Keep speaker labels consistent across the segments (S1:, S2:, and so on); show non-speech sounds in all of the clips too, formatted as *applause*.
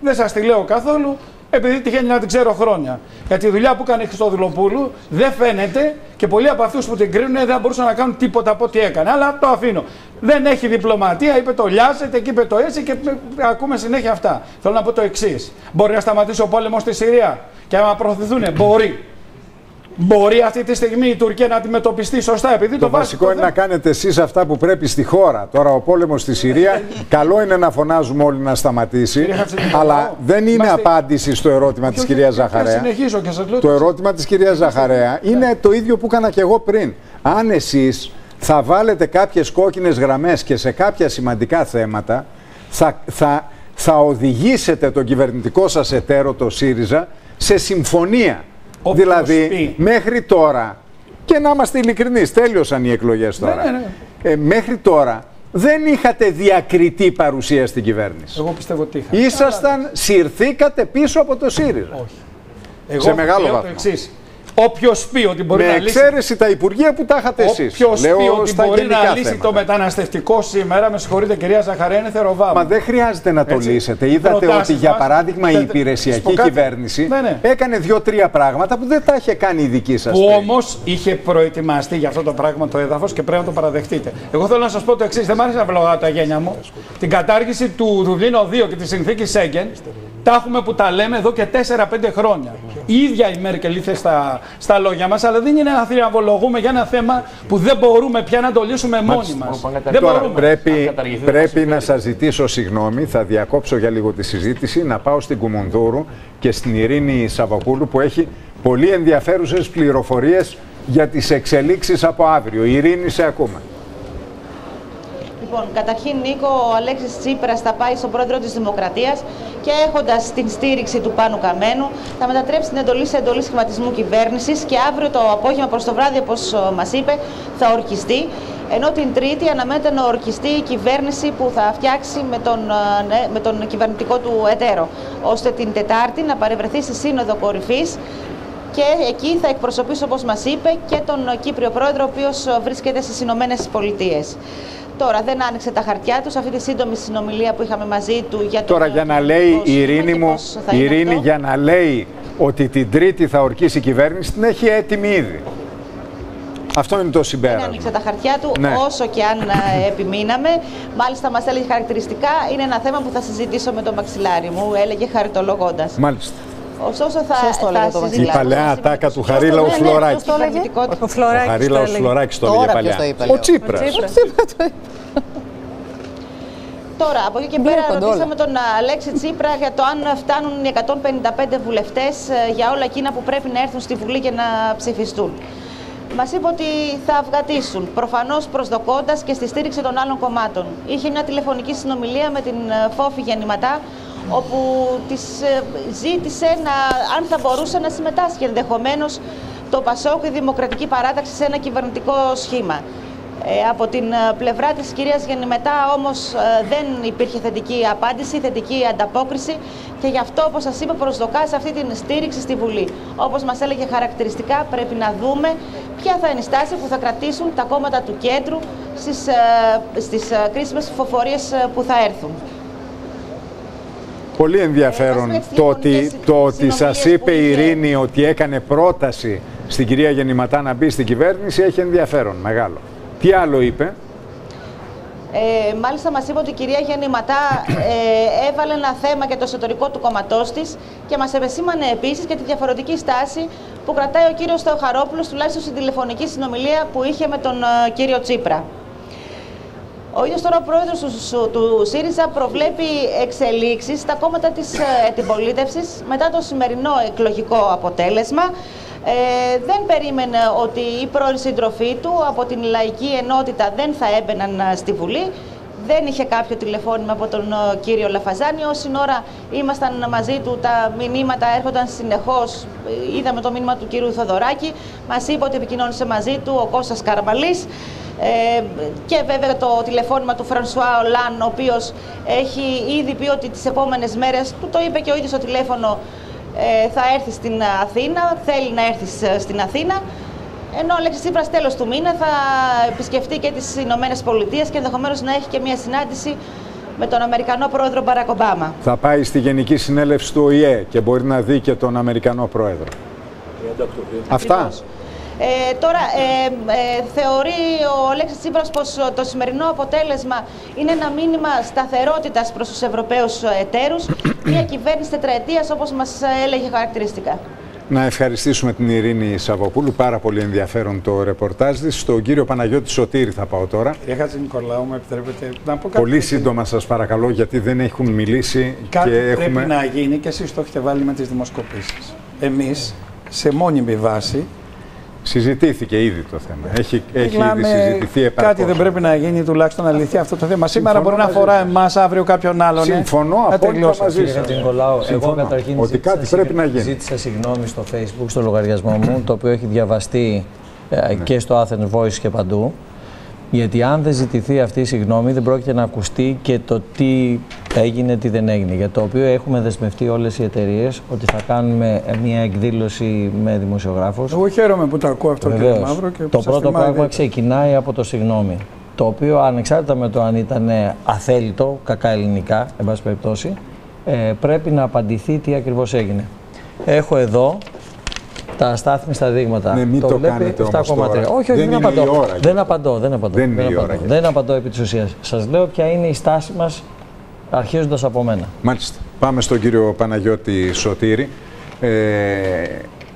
S1: δεν σας τη λέω καθόλου, επειδή τυχαίνει να την ξέρω χρόνια. Γιατί η δουλειά που έκανε η Χριστοδουλοπούλου δεν φαίνεται και πολλοί από αυτούς που την κρίνουν δεν μπορούσαν να κάνουν τίποτα από ό,τι έκανε. Αλλά το αφήνω. Δεν έχει διπλωματία, είπε το λιάζεται και είπε το έτσι και ακούμε συνέχεια αυτά. Θέλω να πω το εξής. Μπορεί να σταματήσει ο πόλεμος στη Συρία και να προωθηθούν. Μπορεί. Μπορεί αυτή τη στιγμή η Τουρκία να αντιμετωπιστεί σωστά, επειδή το,
S2: το βασικό είναι να κάνετε εσείς αυτά που πρέπει στη χώρα. Τώρα ο πόλεμος στη Συρία, *laughs* καλό είναι να φωνάζουμε όλοι να σταματήσει, αλλά δεν είναι απάντηση στο ερώτημα της κυρίας Ζαχαρέα. Το ερώτημα της κυρίας Ζαχαρέα είναι το ίδιο που έκανα και εγώ πριν. Αν εσείς θα βάλετε κάποιες κόκκινες γραμμές και σε κάποια σημαντικά θέματα, θα, θα, θα οδηγήσετε τον κυβερνητικό σας εταίρο, το ΣΥΡΙΖΑ, σε συμφωνία δηλαδή, μέχρι τώρα, και να είμαστε ειλικρινείς, τέλειωσαν οι εκλογές ναι, τώρα. Ναι, ναι. Ε, μέχρι τώρα δεν είχατε διακριτή παρουσία στην κυβέρνηση.
S1: Εγώ πιστεύω ότι
S2: είχατε. Ήσασταν, συρθήκατε πίσω από το ΣΥΡΙΖΑ.
S1: Όχι. Εγώ σε μεγάλο βαθμό. Όποιος πει ότι μπορεί
S2: με
S1: να
S2: λύσει. Με εξαίρεση τα υπουργεία που τα είχατε εσείς.
S1: Όποιο πει ότι μπορεί να λύσει το μεταναστευτικό σήμερα, με συγχωρείτε κυρία Ζαχαρέα, είναι θεροβάμο.
S2: Μα δεν χρειάζεται να το Έτσι. λύσετε. Είδατε ότι για παράδειγμα η υπηρεσιακή κυβέρνηση ναι, ναι. έκανε δύο-τρία πράγματα που δεν τα είχε κάνει η δική σας.
S1: Που όμως είχε προετοιμαστεί για αυτό το πράγμα το έδαφος και πρέπει να το παραδεχτείτε. Εγώ θέλω να σας πω το εξής: Δεν μ' άρεσε να βλογάω τα γένια μου. Την κατάργηση του Δουβλίνο 2 και τη συνθήκη Σέγγεν τα έχουμε που τα λέμε εδώ και 4-5 χρόνια. Η ίδια η Μέρκελ ήρθε στα, στα λόγια μας, αλλά δεν είναι να θριαμβολογούμε για ένα θέμα που δεν μπορούμε πια να το λύσουμε μόνοι μας. Δεν
S2: μπορούμε. Πρέπει, πρέπει να σας ζητήσω συγγνώμη, θα διακόψω για λίγο τη συζήτηση, να πάω στην Κουμουνδούρου και στην Ειρήνη Σαββακούλου που έχει πολύ ενδιαφέρουσες πληροφορίες για τις εξελίξεις από αύριο. Ειρήνη, σε ακούμε.
S3: Λοιπόν, καταρχήν, Νίκο, ο Αλέξης Τσίπρας θα πάει στον πρόεδρο της Δημοκρατίας και έχοντας την στήριξη του Πάνου Καμένου, θα μετατρέψει την εντολή σε εντολή σχηματισμού κυβέρνησης και αύριο το απόγευμα προς το βράδυ, όπως μας είπε, θα ορκιστεί. Ενώ την Τρίτη αναμένεται να ορκιστεί η κυβέρνηση που θα φτιάξει με τον, ναι, με τον κυβερνητικό του εταίρο, ώστε την Τετάρτη να παρευρεθεί στη Σύνοδο Κορυφής και εκεί θα εκπροσωπήσει, όπως μας είπε, και τον Κύπριο Πρόεδρο, ο οποίος βρίσκεται στις Ηνωμένες Πολιτείες. Τώρα δεν άνοιξε τα χαρτιά του αυτή τη σύντομη συνομιλία που είχαμε μαζί του για
S2: το. Τώρα για να λέει η Ειρήνη μου, η Ειρήνη για να λέει ότι την Τρίτη θα ορκίσει η κυβέρνηση την έχει έτοιμη ήδη. Αυτό είναι το συμπέρασμα.
S3: Δεν άνοιξε τα χαρτιά του ναι. όσο και αν ε, επιμείναμε. Μάλιστα μας έλεγε χαρακτηριστικά είναι ένα θέμα που θα συζητήσω με τον μαξιλάρι μου, έλεγε χαριτολογώντας.
S2: Μάλιστα.
S3: Ωστόσο θα, θα
S2: Η παλαιά ατάκα του Χαρίλαου Φλωράκη.
S3: Ο
S2: Χαρίλαου Φλωράκης το έλεγε παλιά.
S3: Ο Τσίπρας. Τώρα, από εκεί και πέρα, ρωτήσαμε τον Αλέξη Τσίπρα για το αν φτάνουν οι 155 βουλευτές ε, για όλα εκείνα που πρέπει να έρθουν στη Βουλή και να ψηφιστούν. Μας είπε ότι θα αυγατήσουν, προφανώς προσδοκώντας και στη στήριξη των άλλων κομμάτων. Είχε μια τηλεφωνική συνομιλία με την ε, Φόφη Γεννηματά, όπου της ε, ζήτησε να, αν θα μπορούσε να συμμετάσχει ενδεχομένως το ΠΑΣΟΚ, η Δημοκρατική Παράταξη, σε ένα κυβερνητικό σχήμα. Ε, από την ε, πλευρά της κυρίας Γεννημετά όμως δεν υπήρχε θετική απάντηση, θετική ανταπόκριση και γι' αυτό όπως σας είπα προσδοκά σε αυτή την στήριξη στη Βουλή. Όπως μας έλεγε χαρακτηριστικά πρέπει να δούμε ποια θα είναι η στάση που θα κρατήσουν τα κόμματα του κέντρου στις, στις κρίσιμες ψηφοφορίες που θα έρθουν.
S2: Πολύ ενδιαφέρον ε, το ότι, το ότι σας είπε η Ειρήνη ότι έκανε πρόταση στην κυρία Γεννηματά να μπει στην κυβέρνηση έχει ενδιαφέρον μεγάλο. Τι άλλο είπε;
S3: Ε, μάλιστα μας είπε ότι η κυρία Γεννηματά ε, έβαλε ένα θέμα για το εσωτερικό του κομματός της και μας επεσήμανε επίσης και τη διαφορετική στάση που κρατάει ο κύριος Θεοχαρόπουλος τουλάχιστον στην τηλεφωνική συνομιλία που είχε με τον ε, κύριο Τσίπρα. Ο ίδιος τώρα ο πρόεδρος του, του ΣΥΡΙΖΑ προβλέπει εξελίξεις στα κόμματα της αντιπολίτευσης ε, μετά το σημερινό εκλογικό αποτέλεσμα. Ε, δεν περίμενε ότι οι πρώην συντροφοί του από την λαϊκή ενότητα δεν θα έμπαιναν ε, στη Βουλή. Δεν είχε κάποιο τηλεφώνημα από τον ε, κύριο Λαφαζάνη. Όση ώρα ήμασταν μαζί του, τα μηνύματα έρχονταν συνεχώς. Είδαμε το μήνυμα του κύριου Θοδωράκη. Μας είπε ότι επικοινώνησε μαζί του ο Κώστας Καραμαλής. Ε, και βέβαια το τηλεφώνημα του Φρανσουά Ολάν, ο οποίος έχει ήδη πει ότι τις επόμενες μέρες, του το είπε και ο ίδιος στο τηλέφωνο, ε, θα έρθει στην Αθήνα, θέλει να έρθει στην Αθήνα. Ενώ ο Αλέξης Τσίπρας τέλος του μήνα θα επισκεφτεί και τις Ηνωμένες Πολιτείες και ενδεχομένως να έχει και μια συνάντηση με τον Αμερικανό πρόεδρο Μπαράκ Ομπάμα.
S2: Θα πάει στη Γενική Συνέλευση του ΟΗΕ και μπορεί να δει και τον Αμερικανό πρόεδρο. Αυτά.
S3: Ε, τώρα, ε, ε, θεωρεί ο Αλέξης Τσίπρας πως το σημερινό αποτέλεσμα είναι ένα μήνυμα σταθερότητας προς τους Ευρωπαίους εταίρους, μια κυβέρνηση τετραετίας όπως μας έλεγε χαρακτηριστικά.
S2: Να ευχαριστήσουμε την Ειρήνη Σαββοπούλου. Πάρα πολύ ενδιαφέρον το ρεπορτάζ της. Στον κύριο Παναγιώτη Σωτήρη θα πάω τώρα.
S1: Κύριε Χατζη Νικολάου, με επιτρέπετε
S2: να πω κάτι. Πολύ σύντομα σας παρακαλώ, γιατί δεν έχουν μιλήσει
S1: κάτι
S2: και
S1: πρέπει
S2: έχουμε.
S1: να γίνει και εσείς το έχετε βάλει με τις δημοσκοπήσεις. Εμείς, σε μόνιμη βάση,
S2: Συζητήθηκε ήδη το θέμα. Έχει, έχει ήδη συζητηθεί επαρκώς.
S1: Κάτι δεν πρέπει να γίνει τουλάχιστον αλήθεια αυτό το θέμα. Σήμερα μπορεί να αφορά εμάς, αύριο κάποιον άλλον.
S2: Ε. Συμφωνώ απόλυτα μαζί
S4: σας. εγώ καταρχήν
S2: ότι κάτι πρέπει να γίνει.
S4: Ζήτησα συγγνώμη στο Facebook, στο λογαριασμό μου, το οποίο έχει διαβαστεί ε, ναι. και στο Athens Voice και παντού. Γιατί αν δεν ζητηθεί αυτή η συγγνώμη, δεν πρόκειται να ακουστεί και το τι έγινε, τι δεν έγινε. Για το οποίο έχουμε δεσμευτεί όλες οι εταιρείες ότι θα κάνουμε μια εκδήλωση με δημοσιογράφους.
S1: Εγώ χαίρομαι που το ακούω αυτό
S4: Βεβαίως. κύριε Μαύρο. Και το πρώτο πράγμα ξεκινάει από το συγγνώμη. Το οποίο ανεξάρτητα με το αν ήταν αθέλητο, κακά ελληνικά, εν πάση περιπτώσει, ε, πρέπει να απαντηθεί τι ακριβώς έγινε. Έχω εδώ τα αστάθμιστα δείγματα.
S2: Ναι, μην το, το κάνετε όμως τώρα.
S4: Όχι, όχι, δεν, δεν απαντώ.
S2: Ώρα,
S4: δεν απαντώ. Δεν απαντώ.
S2: Δεν, δεν,
S4: απαντώ. δεν απαντώ επί της ουσίας. Σας λέω ποια είναι η στάση μας αρχίζοντας από μένα.
S2: Μάλιστα. Πάμε στον κύριο Παναγιώτη Σωτήρη. Ε,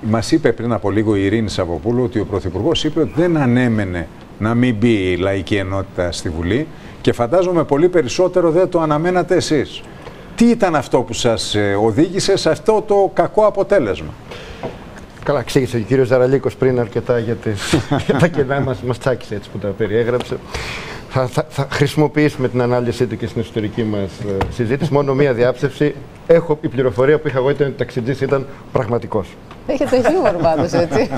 S2: Μας είπε πριν από λίγο η Ειρήνη Σαββοπούλου ότι ο Πρωθυπουργός είπε ότι δεν ανέμενε να μην μπει η λαϊκή ενότητα στη Βουλή και φαντάζομαι πολύ περισσότερο δεν το αναμένατε εσείς. Τι ήταν αυτό που σας ε, οδήγησε σε αυτό το κακό αποτέλεσμα;
S5: Καλά, εξήγησε ο κύριος Ζαραλίκος πριν αρκετά για, τις, *laughs* για τα κενά μας. Μας τσάκισε έτσι που τα περιέγραψε. Θα, θα, θα, χρησιμοποιήσουμε την ανάλυση του και στην ιστορική μας ε, συζήτηση. Μόνο μία διάψευση. Έχω, η πληροφορία που είχα εγώ ήταν ότι ο ταξιτζής ήταν πραγματικός.
S3: Έχετε χιούμορ πάντως, έτσι.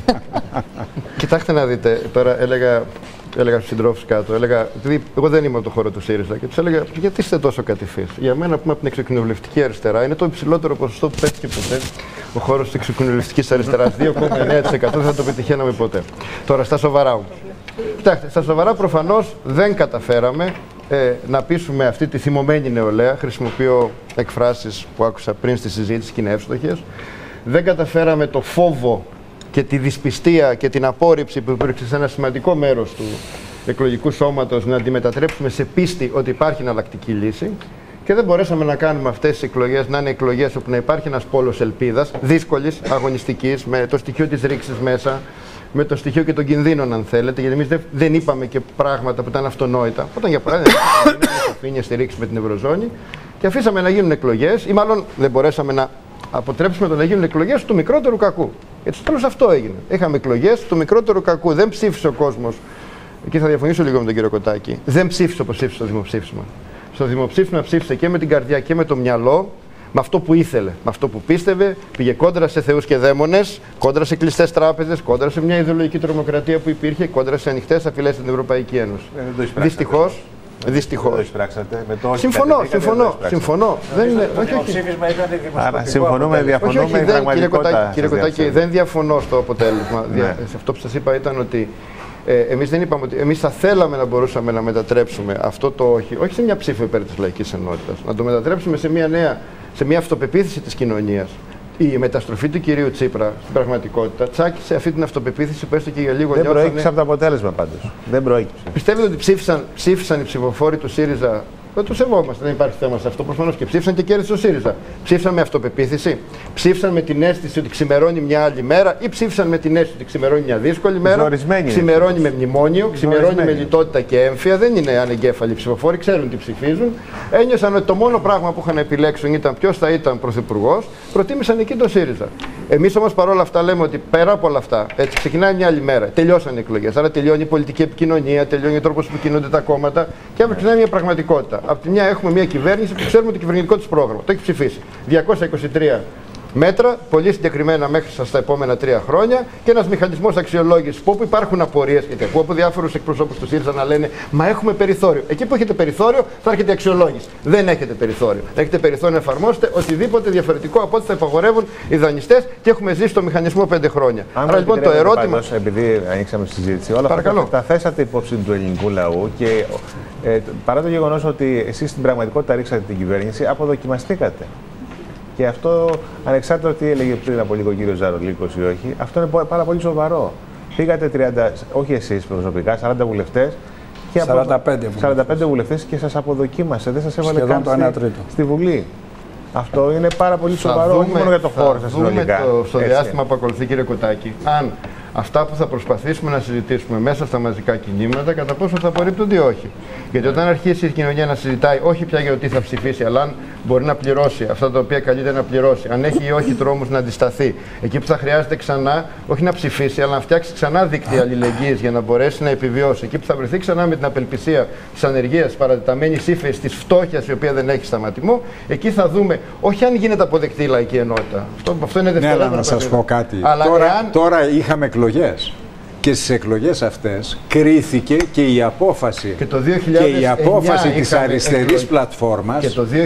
S3: *laughs*
S5: Κοιτάξτε να δείτε, τώρα έλεγα έλεγα στους συντρόφους κάτω, έλεγα, επειδή εγώ δεν είμαι από το χώρο του ΣΥΡΙΖΑ και τους έλεγα, γιατί είστε τόσο κατηφείς; Για μένα, που είμαι από την εξοκοινοβουλευτική αριστερά, είναι το υψηλότερο ποσοστό που πέτυχε ποτέ ο χώρος της εξοκοινοβουλευτικής αριστεράς. *laughs* 2,9% δεν θα το πετυχαίναμε ποτέ. Τώρα, στα σοβαρά όμως. Κοιτάξτε, στα σοβαρά προφανώς δεν καταφέραμε ε, να πείσουμε αυτή τη θυμωμένη νεολαία. Χρησιμοποιώ εκφράσεις που άκουσα πριν στη συζήτηση και είναι εύστοχες. Δεν καταφέραμε το φόβο και τη δυσπιστία και την απόρριψη που υπήρξε σε ένα σημαντικό μέρος του εκλογικού σώματος να αντιμετατρέψουμε σε πίστη ότι υπάρχει εναλλακτική λύση και δεν μπορέσαμε να κάνουμε αυτές τις εκλογές να είναι εκλογές όπου να υπάρχει ένας πόλος ελπίδας, δύσκολης, αγωνιστικής, με το στοιχείο της ρήξης μέσα, με το στοιχείο και των κινδύνων, αν θέλετε, γιατί εμείς δεν είπαμε και πράγματα που ήταν αυτονόητα. Όταν για παράδειγμα είχαμε στη ρήξη με την Ευρωζώνη και αφήσαμε να γίνουν εκλογές, ή μάλλον δεν μπορέσαμε να αποτρέψουμε το να γίνουν εκλογές του μικρότερου κακού. Γιατί στο τέλος αυτό έγινε. Είχαμε εκλογές του μικρότερου κακού. Δεν ψήφισε ο κόσμος. Εκεί θα διαφωνήσω λίγο με τον κύριο Κοτάκη. Δεν ψήφισε όπως ψήφισε στο δημοψήφισμα. Στο δημοψήφισμα ψήφισε και με την καρδιά και με το μυαλό, με αυτό που ήθελε, με αυτό που πίστευε. Πήγε κόντρα σε θεούς και δαίμονες, κόντρα σε κλειστές τράπεζες, κόντρα σε μια ιδεολογική τρομοκρατία που υπήρχε, κόντρα σε ανοιχτές απειλέ στην Ευρωπαϊκή Ένωση.
S2: Ε, Δυστυχώς,
S5: Δυστυχώς.
S2: Το εισπράξατε. Με το
S5: συμφωνώ, συμφωνώ. συμφωνώ.
S1: Δεν είναι. Όχι, όχι.
S2: Άρα συμφωνούμε, διαφωνούμε. Όχι, όχι,
S5: δεν, κύριε Κοτάκη, κύριε Κοτάκη, δεν διαφωνώ στο αποτέλεσμα. Ναι. Σε αυτό που σας είπα ήταν ότι ε, εμείς δεν είπαμε ότι εμείς θα θέλαμε να μπορούσαμε να μετατρέψουμε αυτό το όχι, όχι σε μια ψήφο υπέρ της λαϊκής ενότητας, να το μετατρέψουμε σε μια νέα, σε μια αυτοπεποίθηση της κοινωνίας η μεταστροφή του κυρίου Τσίπρα στην πραγματικότητα τσάκισε αυτή την αυτοπεποίθηση που έστω και για λίγο
S2: Δεν προέκυψε από το αποτέλεσμα πάντως. Δεν προέκυψε.
S5: Πιστεύετε ότι ψήφισαν, ψήφισαν οι ψηφοφόροι του ΣΥΡΙΖΑ; Δεν το σεβόμαστε, δεν υπάρχει θέμα σε αυτό. Προφανώς και ψήφισαν και κέρδισε ο ΣΥΡΙΖΑ. Ψήφισαν με αυτοπεποίθηση, ψήφισαν με την αίσθηση ότι ξημερώνει μια άλλη μέρα ή ψήφισαν με την αίσθηση ότι ξημερώνει μια δύσκολη μέρα;
S2: Ζορισμένη
S5: ξημερώνει με μνημόνιο, ξημερώνει με λιτότητα και έμφυα. Δεν είναι ανεγκέφαλοι ψηφοφόροι, ξέρουν τι ψηφίζουν. Ένιωσαν ότι το μόνο πράγμα που είχαν επιλέξουν ήταν ποιος θα ήταν πρωθυπουργός. Προτίμησαν εκεί το ΣΥΡΙΖΑ. Εμείς όμως παρόλα αυτά λέμε ότι πέρα από όλα αυτά, έτσι ξεκινάει μια άλλη μέρα. Τελειώσαν οι εκλογές. Άρα τελειώνει η πολιτική επικοινωνία, τελειώνει ο τρόπος που κινούνται τα κόμματα και αύριο ξεκινάει μια πραγματικότητα. Από τη μια έχουμε μια κυβέρνηση που ξέρουμε το κυβερνητικό της πρόγραμμα. Το έχει ψηφίσει. 223 μέτρα, πολύ συγκεκριμένα μέχρι στα επόμενα τρία χρόνια και ένας μηχανισμός αξιολόγησης που όπου υπάρχουν απορίες, γιατί ακούω από διάφορους εκπροσώπους τους ΣΥΡΙΖΑ να λένε Μα έχουμε περιθώριο. Εκεί που έχετε περιθώριο θα έρχεται η αξιολόγηση. Δεν έχετε περιθώριο. Έχετε περιθώριο να εφαρμόσετε οτιδήποτε διαφορετικό από ό,τι θα υπαγορεύουν οι δανειστές και έχουμε ζήσει το μηχανισμό πέντε χρόνια.
S6: Αν Άρα λοιπόν το ερώτημα. Πάντως, επειδή ανοίξαμε τη συζήτηση, όλα Παρακαλώ. αυτά τα θέσατε υπόψη του ελληνικού λαού και ε, παρά το γεγονός ότι εσείς στην πραγματικότητα ρίξατε την κυβέρνηση, αποδοκιμαστήκατε. Και αυτό, ανεξάρτητα τι έλεγε πριν από λίγο ο κύριος Ζαρολίκος ή όχι, αυτό είναι πάρα πολύ σοβαρό. Πήγατε 30, όχι εσείς προσωπικά, 40 βουλευτές.
S1: 45,
S6: 45 βουλευτές και σας αποδοκίμασε. Δεν σας έβαλε καν στη, στη Βουλή. Αυτό είναι πάρα πολύ σοβαρό, όχι μόνο για το χώρο σας συνολικά.
S5: Το, στο διάστημα που ακολουθεί, κύριε Κοτάκη, αν αυτά που θα προσπαθήσουμε να συζητήσουμε μέσα στα μαζικά κινήματα, κατά πόσο θα απορρίπτονται ή όχι. Γιατί όταν αρχίσει η κοινωνία να συζητάει όχι πια για το τι θα ψηφίσει, αλλά αν μπορεί να πληρώσει αυτά τα οποία καλείται να πληρώσει, αν έχει ή όχι τρόμους να αντισταθεί, εκεί που θα χρειάζεται ξανά, όχι να ψηφίσει, αλλά να φτιάξει ξανά δίκτυα αλληλεγγύης για να μπορέσει να επιβιώσει, εκεί που θα βρεθεί ξανά με την απελπισία της ανεργίας, παρατεταμένη ύφεση, της φτώχειας η οποία δεν έχει σταματημό, εκεί θα δούμε όχι αν γίνεται αποδεκτή η λαϊκή ενότητα. Αυτό, αυτό είναι δευτερόλεπτο.
S2: Ναι, να σας πω κάτι. Αλλά τώρα, εάν... τώρα είχαμε εκλογές και στις εκλογές αυτές κρίθηκε και η απόφαση
S5: και, το 2009
S2: και η απόφαση της αριστερής εκλογ... πλατφόρμας.
S5: και το 2009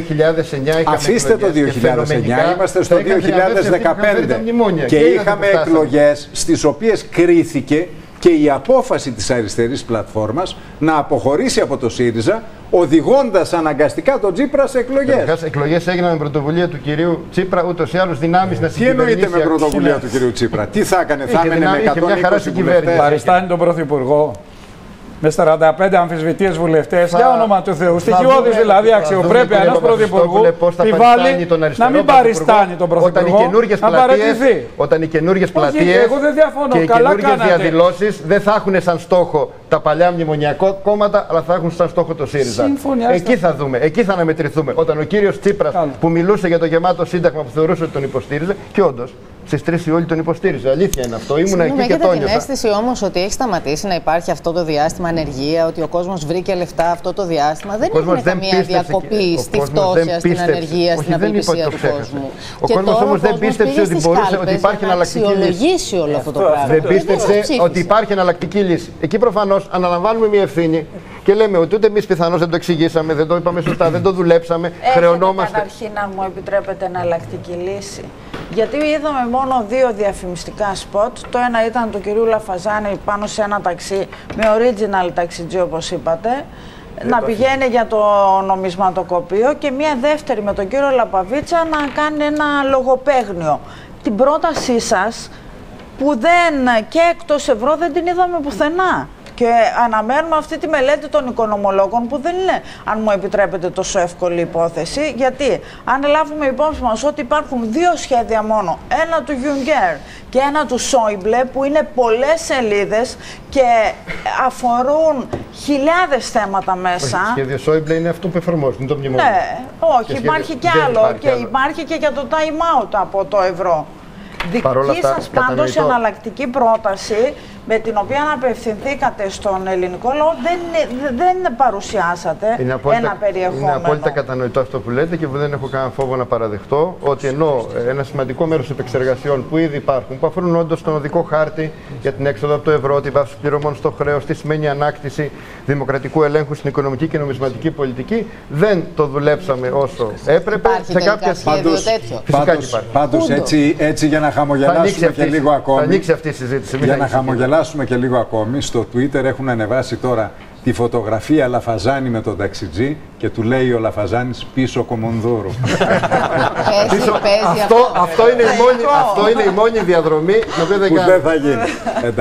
S5: είχαμε
S2: αφήστε το 2009 είμαστε στο 2015 και είχαμε εκλογές στις οποίες κρίθηκε και η απόφαση της αριστερής πλατφόρμας να αποχωρήσει από το ΣΥΡΙΖΑ οδηγώντας αναγκαστικά τον Τσίπρα σε εκλογές.
S5: Οι εκλογές έγιναν με πρωτοβουλία του κυρίου Τσίπρα, ούτως ή άλλως δυνάμεις να
S2: συγκυβερνήσει. Τι εννοείται με πρωτοβουλία του κυρίου Τσίπρα, τι θα έκανε, θα έμενε με 120
S1: κυβέρνηση. Παριστάνει τον Πρωθυπουργό με 45 αμφισβητείε βουλευτές. Για όνομα του Θεού. Στοιχειώδης δηλαδή αξιοπρέπεια ενός πρωθυπουργού τη βάλει να μην παριστάνει τον πρωθυπουργό. Να παραιτηθεί.
S5: Όταν οι καινούργιες πλατείες και οι καινούργιες διαδηλώσεις δεν θα έχουν σαν στόχο τα παλιά μνημονιακά κόμματα, αλλά θα έχουν σαν στόχο το ΣΥΡΙΖΑ. Εκεί θα δούμε, εκεί θα αναμετρηθούμε. Όταν ο κύριος Τσίπρας που μιλούσε για το γεμάτο σύνταγμα που θεωρούσε ότι τον υποστήριζε, και όντως Στι 3 Ιούλη τον υποστήριζε. Αλήθεια είναι αυτό. Ήμουν εκεί και το
S3: την αίσθηση όμως ότι έχει σταματήσει να υπάρχει αυτό το διάστημα ανεργία, ότι ο κόσμος βρήκε λεφτά αυτό το διάστημα; Δεν είναι καμία διακοπή στη φτώχεια, στην ανεργία, στην απελπισία του κόσμου.
S5: Ο κόσμος όμως δεν πίστεψε ότι μπορούσε ότι υπάρχει εναλλακτική
S3: λύση. όλο αυτό το πράγμα.
S5: Δεν πίστεψε ότι υπάρχει εναλλακτική λύση. Εκεί προφανώς αναλαμβάνουμε μια ευθύνη και λέμε ότι ούτε εμείς πιθανώς δεν το εξηγήσαμε, δεν το είπαμε σωστά, δεν το δουλέψαμε.
S7: Χρεωνόμαστε. Καταρχήν, αν μου επιτρέπετε, εναλλακτική λύση. Γιατί είδαμε μόνο δύο διαφημιστικά σποτ. Το ένα ήταν του κυρίου Λαφαζάνη πάνω σε ένα ταξί με original ταξιτζί όπως είπατε. να πηγαίνει για το νομισματοκοπείο και μία δεύτερη με τον κύριο Λαπαβίτσα να κάνει ένα λογοπαίγνιο. Την πρότασή σας που δεν και εκτός ευρώ δεν την είδαμε πουθενά. Και αναμένουμε αυτή τη μελέτη των οικονομολόγων που δεν είναι, αν μου επιτρέπετε, τόσο εύκολη υπόθεση. Γιατί αν λάβουμε υπόψη μας ότι υπάρχουν δύο σχέδια μόνο, ένα του Γιουγκέρ και ένα του Σόιμπλε, που είναι πολλές σελίδες και αφορούν χιλιάδες θέματα μέσα.
S5: Το σχέδιο Σόιμπλε είναι αυτό που εφαρμόζεται, είναι το μνημόνιο.
S7: Ναι, όχι, υπάρχει κι άλλο. και υπάρχει και για το time out από το ευρώ. Δική σας πάντως εναλλακτική πρόταση με την οποία απευθυνθήκατε στον ελληνικό λαό δεν, δεν παρουσιάσατε
S5: είναι απόλυτα,
S7: ένα περιεχόμενο.
S5: Είναι απόλυτα κατανοητό αυτό που λέτε και δεν έχω κανένα φόβο να παραδεχτώ ότι ενώ ένα σημαντικό μέρος επεξεργασιών που ήδη υπάρχουν, που αφορούν όντως τον οδικό χάρτη για την έξοδο από το ευρώ, τη βάση πληρωμών στο χρέος, τι σημαίνει ανάκτηση δημοκρατικού ελέγχου στην οικονομική και νομισματική πολιτική, δεν το δουλέψαμε όσο έπρεπε.
S3: Υπάρχει σε κάποια σχέδιο τέτοιο. Φυσικά
S2: Πάντως, έτσι, έτσι για να χαμογελάσουμε και λίγο ακόμη.
S5: Θα ανοίξει αυτή η συζήτηση.
S2: Για να χαμογελάσουμε και λίγο ακόμη, στο Twitter έχουν ανεβάσει τώρα τη φωτογραφία Λαφαζάνη με τον ταξιτζή και του λέει ο Λαφαζάνης πίσω Κομονδούρου.
S3: πίσω,
S5: αυτό, αυτό, είναι η μόνη, αυτό είναι η μόνη διαδρομή την οποία δεν
S2: δεν θα γίνει.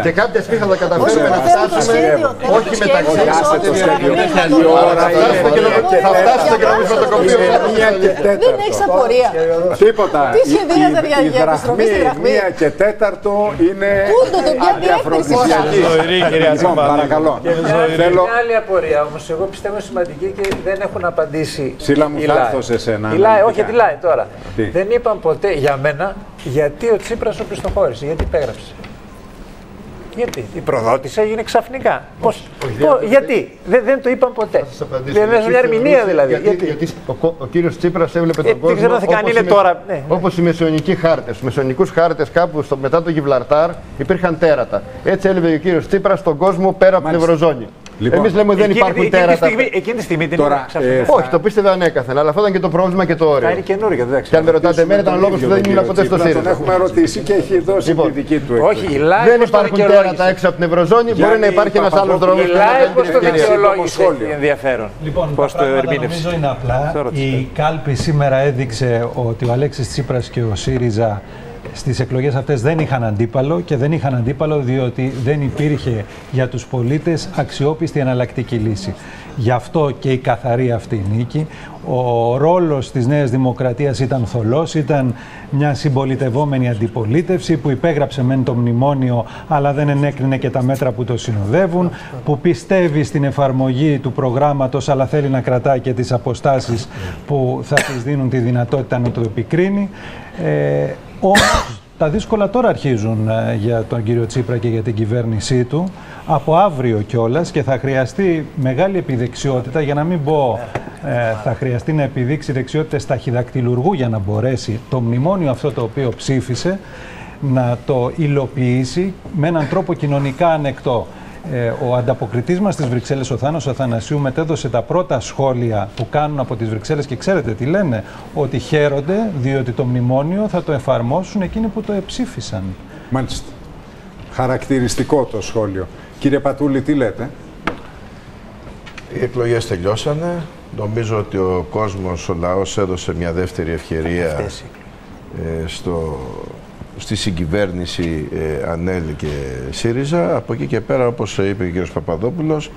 S5: και κάποια στιγμή θα τα καταφέρουμε να φτάσουμε όχι μεταξύ
S2: το σχέδιο.
S5: Θα φτάσουμε και να μην φωτοκοπείο.
S3: Δεν έχει απορία.
S2: Τίποτα.
S3: Τι σχεδίαζε για επιστροφή στη
S2: δραχμή. Μία και τέταρτο είναι διαφροντισιακή. Λοιπόν, παρακαλώ.
S8: Θέλω άλλη απορία όμως. Εγώ πιστεύω σημαντική και δεν έχουν απαντήσει.
S2: Σύλλα μου, θα έρθω σε σένα.
S8: όχι, τη ΛΑΕ τώρα. Δεν είπαν ποτέ για μένα γιατί ο Τσίπρας οπισθοχώρησε, γιατί υπέγραψε. Γιατί; Η προδότηση έγινε ξαφνικά. Πώς, γιατί, δεν, δεν το είπαν ποτέ. Δεν είναι μια ερμηνεία δηλαδή.
S5: Γιατί, γιατί, ο, ο κύριος Τσίπρας έβλεπε τον ε, κόσμο.
S8: Δεν ξέρω αν είναι τώρα. Ναι.
S5: Όπως οι μεσαιωνικοί χάρτες. Στου μεσαιωνικούς χάρτες κάπου στο, μετά το Γιβλαρτάρ υπήρχαν τέρατα. Έτσι έλεγε ο κύριος Τσίπρας στον κόσμο πέρα από την Ευρωζώνη. Λοιπόν, Εμείς λέμε ότι δεν υπάρχουν εκείνη, τέρατα.
S8: Εκείνη, εκείνη τη στιγμή την
S5: Τώρα, ε, Όχι, το πίστευε ανέκαθεν, αλλά αυτό ήταν και το πρόβλημα και το όριο.
S8: Είναι καινούργιο, δεν
S5: Και αν με ρωτάτε εμένα, ήταν λόγος που δεν ήμουν ποτέ στο ΣΥΡΙΖΑ.
S2: Τον έχουμε ρωτήσει και έχει δώσει λοιπόν, τη δική του
S8: Όχι, η
S5: Δεν υπάρχουν τέρατα έξω από την Ευρωζώνη, μπορεί να υπάρχει ένας άλλος δρόμο.
S8: Η ΛΑΕ πώ το δικαιολόγησε ενδιαφέρον.
S9: Λοιπόν, πώς το ερμήνευσε. Νομίζω είναι απλά. Η κάλπη σήμερα έδειξε ότι ο Αλέξης Τσίπρας και ο ΣΥΡΙΖΑ στις εκλογές αυτές δεν είχαν αντίπαλο και δεν είχαν αντίπαλο διότι δεν υπήρχε για τους πολίτες αξιόπιστη εναλλακτική λύση. Γι' αυτό και η καθαρή αυτή νίκη. Ο ρόλος της Νέας Δημοκρατίας ήταν θολός, ήταν μια συμπολιτευόμενη αντιπολίτευση που υπέγραψε μεν το μνημόνιο αλλά δεν ενέκρινε και τα μέτρα που το συνοδεύουν, που πιστεύει στην εφαρμογή του προγράμματος αλλά θέλει να κρατάει και τις αποστάσεις που θα της δίνουν τη δυνατότητα να το επικρίνει. Ε, όμως τα δύσκολα τώρα αρχίζουν ε, για τον κύριο Τσίπρα και για την κυβέρνησή του. Από αύριο κιόλας και θα χρειαστεί μεγάλη επιδεξιότητα, για να μην πω ε, θα χρειαστεί να επιδείξει δεξιότητες ταχυδακτηλουργού για να μπορέσει το μνημόνιο αυτό το οποίο ψήφισε να το υλοποιήσει με έναν τρόπο κοινωνικά ανεκτό. Ε, ο ανταποκριτής μας στις Βρυξέλλες, ο Θάνος Αθανασίου, μετέδωσε τα πρώτα σχόλια που κάνουν από τις Βρυξέλλες και ξέρετε τι λένε, ότι χαίρονται διότι το μνημόνιο θα το εφαρμόσουν εκείνοι που το εψήφισαν.
S2: Μάλιστα. Χαρακτηριστικό το σχόλιο. Κύριε Πατούλη, τι λέτε;
S10: Οι εκλογές τελειώσανε. Νομίζω ότι ο κόσμος, ο λαός έδωσε μια δεύτερη ευκαιρία ε, στο στη συγκυβέρνηση ε, ΑΝΕΛ και ΣΥΡΙΖΑ. Από εκεί και πέρα, όπως είπε ο κ. Παπαδόπουλος,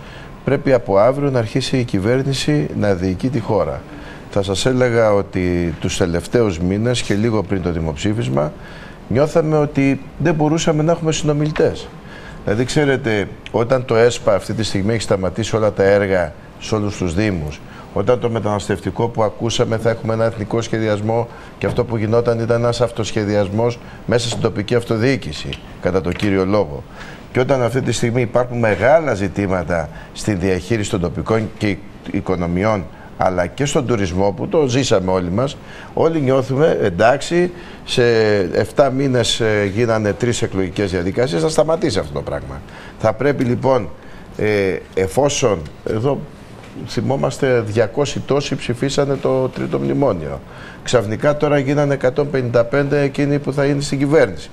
S10: πρέπει από αύριο να αρχίσει η κυβέρνηση να διοικεί τη χώρα. Θα σας έλεγα ότι τους τελευταίους μήνες και λίγο πριν το δημοψήφισμα νιώθαμε ότι δεν μπορούσαμε να έχουμε συνομιλητές. Δηλαδή, ξέρετε, όταν το ΕΣΠΑ αυτή τη στιγμή έχει σταματήσει όλα τα έργα σε όλους τους Δήμους, όταν το μεταναστευτικό που ακούσαμε θα έχουμε ένα εθνικό σχεδιασμό και αυτό που γινόταν ήταν ένας αυτοσχεδιασμός μέσα στην τοπική αυτοδιοίκηση, κατά το κύριο λόγο. Και όταν αυτή τη στιγμή υπάρχουν μεγάλα ζητήματα στη διαχείριση των τοπικών και οικονομιών αλλά και στον τουρισμό που το ζήσαμε όλοι μας, όλοι νιώθουμε εντάξει, σε 7 μήνες ε, γίνανε τρεις εκλογικές διαδικασίες, θα σταματήσει αυτό το πράγμα. Θα πρέπει λοιπόν, ε, εφόσον, εδώ θυμόμαστε 200 τόσοι ψηφίσανε το τρίτο μνημόνιο. Ξαφνικά τώρα γίνανε 155 εκείνοι που θα είναι στην κυβέρνηση.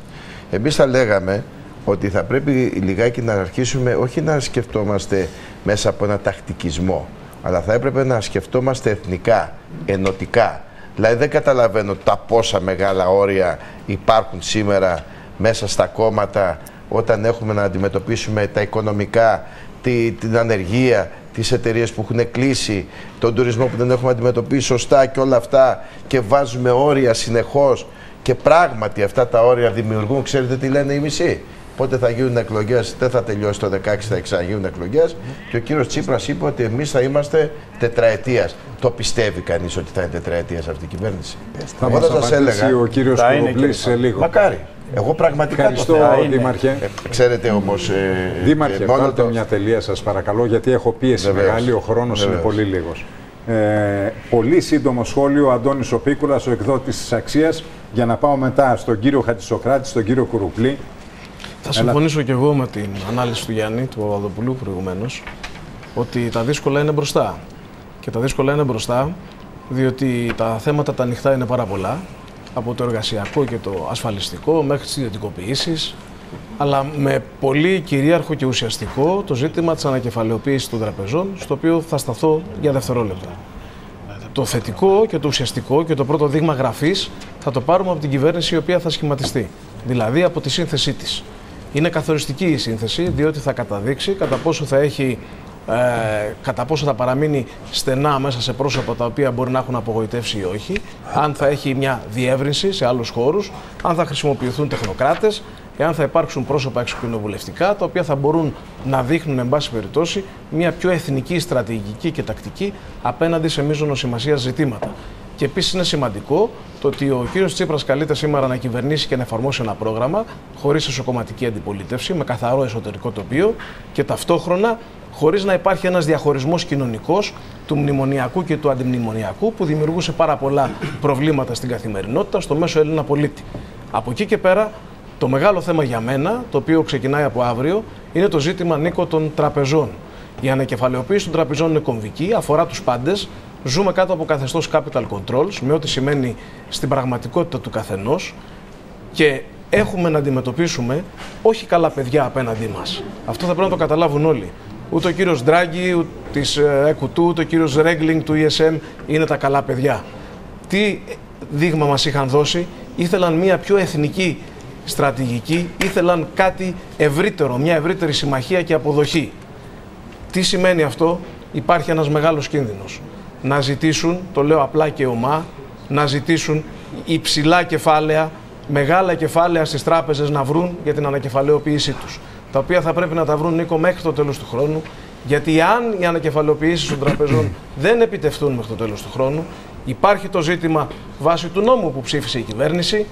S10: Εμείς θα λέγαμε ότι θα πρέπει λιγάκι να αρχίσουμε όχι να σκεφτόμαστε μέσα από ένα τακτικισμό, αλλά θα έπρεπε να σκεφτόμαστε εθνικά, ενωτικά. Δηλαδή δεν καταλαβαίνω τα πόσα μεγάλα όρια υπάρχουν σήμερα μέσα στα κόμματα όταν έχουμε να αντιμετωπίσουμε τα οικονομικά, την ανεργία, τις εταιρείες που έχουν κλείσει, τον τουρισμό που δεν έχουμε αντιμετωπίσει σωστά και όλα αυτά και βάζουμε όρια συνεχώς. Και πράγματι αυτά τα όρια δημιουργούν, ξέρετε τι λένε οι μισοί; Πότε θα γίνουν εκλογές, δεν θα τελειώσει το 16, θα εξαγίνουν εκλογές. Και ο κύριος Τσίπρας είπε ότι εμείς θα είμαστε τετραετίας. Το πιστεύει κανείς ότι θα είναι τετραετίας αυτή η κυβέρνηση;
S2: Θα Εγώ θα σας έλεγα. Ο κύριος Κουρομπλή σε λίγο.
S10: Μακάρι. Εγώ πραγματικά
S2: Ευχαριστώ,
S10: το
S2: θέλω. Δήμαρχε.
S10: Ε, ξέρετε όμως.
S2: Ε, Δήμαρχε, ε, μόνο το... μια τελεία σας παρακαλώ, γιατί έχω πίεση Βεβαίως. μεγάλη, ο χρόνος είναι πολύ λίγος. Ε, πολύ σύντομο σχόλιο ο Αντώνης Οπίκουλας, ο εκδότης της Αξίας, για να πάω μετά στον κύριο Χατζησοκράτη, στον κύριο Κουρουπλή.
S11: Θα συμφωνήσω και εγώ με την ανάλυση του Γιάννη, του Παπαδοπουλού προηγουμένως, ότι τα δύσκολα είναι μπροστά. Και τα δύσκολα είναι μπροστά, διότι τα θέματα τα ανοιχτά είναι πάρα πολλά από το εργασιακό και το ασφαλιστικό μέχρι τις ιδιωτικοποιήσεις, αλλά με πολύ κυρίαρχο και ουσιαστικό το ζήτημα της ανακεφαλαιοποίησης των τραπεζών, στο οποίο θα σταθώ για δευτερόλεπτα. Το θετικό και το ουσιαστικό και το πρώτο δείγμα γραφής θα το πάρουμε από την κυβέρνηση η οποία θα σχηματιστεί, δηλαδή από τη σύνθεσή της. Είναι καθοριστική η σύνθεση, διότι θα καταδείξει κατά πόσο θα έχει ε, κατά πόσο θα παραμείνει στενά μέσα σε πρόσωπα τα οποία μπορεί να έχουν απογοητεύσει ή όχι, αν θα έχει μια διεύρυνση σε άλλους χώρους, αν θα χρησιμοποιηθούν τεχνοκράτες, εάν θα υπάρξουν πρόσωπα εξοκοινοβουλευτικά, τα οποία θα μπορούν να δείχνουν, εν πάση περιπτώσει, μια πιο εθνική στρατηγική και τακτική απέναντι σε μείζονο σημασία ζητήματα. Και επίσης είναι σημαντικό το ότι ο κύριος Τσίπρας καλείται σήμερα να κυβερνήσει και να εφαρμόσει ένα πρόγραμμα χωρίς εσωκομματική αντιπολίτευση, με καθαρό εσωτερικό τοπίο και ταυτόχρονα χωρίς να υπάρχει ένας διαχωρισμός κοινωνικός του μνημονιακού και του αντιμνημονιακού που δημιουργούσε πάρα πολλά προβλήματα στην καθημερινότητα στο μέσο Έλληνα πολίτη. Από εκεί και πέρα, το μεγάλο θέμα για μένα, το οποίο ξεκινάει από αύριο, είναι το ζήτημα Νίκο των τραπεζών. Η ανακεφαλαιοποίηση των τραπεζών είναι κομβική, αφορά τους πάντες. Ζούμε κάτω από καθεστώς capital controls, με ό,τι σημαίνει στην πραγματικότητα του καθενός και έχουμε να αντιμετωπίσουμε όχι καλά παιδιά απέναντί μας. Αυτό θα πρέπει να το καταλάβουν όλοι. Ούτε ο κύριος Ντράγκη της ΕΚΟΥΤΟΥ, ούτε ο κύριος Ρέγκλινγκ του ESM είναι τα καλά παιδιά. Τι δείγμα μας είχαν δώσει, ήθελαν μια πιο εθνική στρατηγική, ήθελαν κάτι ευρύτερο, μια ευρύτερη συμμαχία και αποδοχή. Τι σημαίνει αυτό, υπάρχει ένας μεγάλος κίνδυνος. Να ζητήσουν, το λέω απλά και ομά, να ζητήσουν υψηλά κεφάλαια, μεγάλα κεφάλαια στις τράπεζες να βρουν για την ανακεφαλαιοποίησή τους. Τα οποία θα πρέπει να τα βρουν, Νίκο, μέχρι το τέλος του χρόνου, γιατί αν οι ανακεφαλαιοποιήσεις των τραπεζών *clears throat* δεν επιτευθούν μέχρι το τέλος του χρόνου, υπάρχει το ζήτημα βάσει του νόμου που ψήφισε η κυβέρνηση,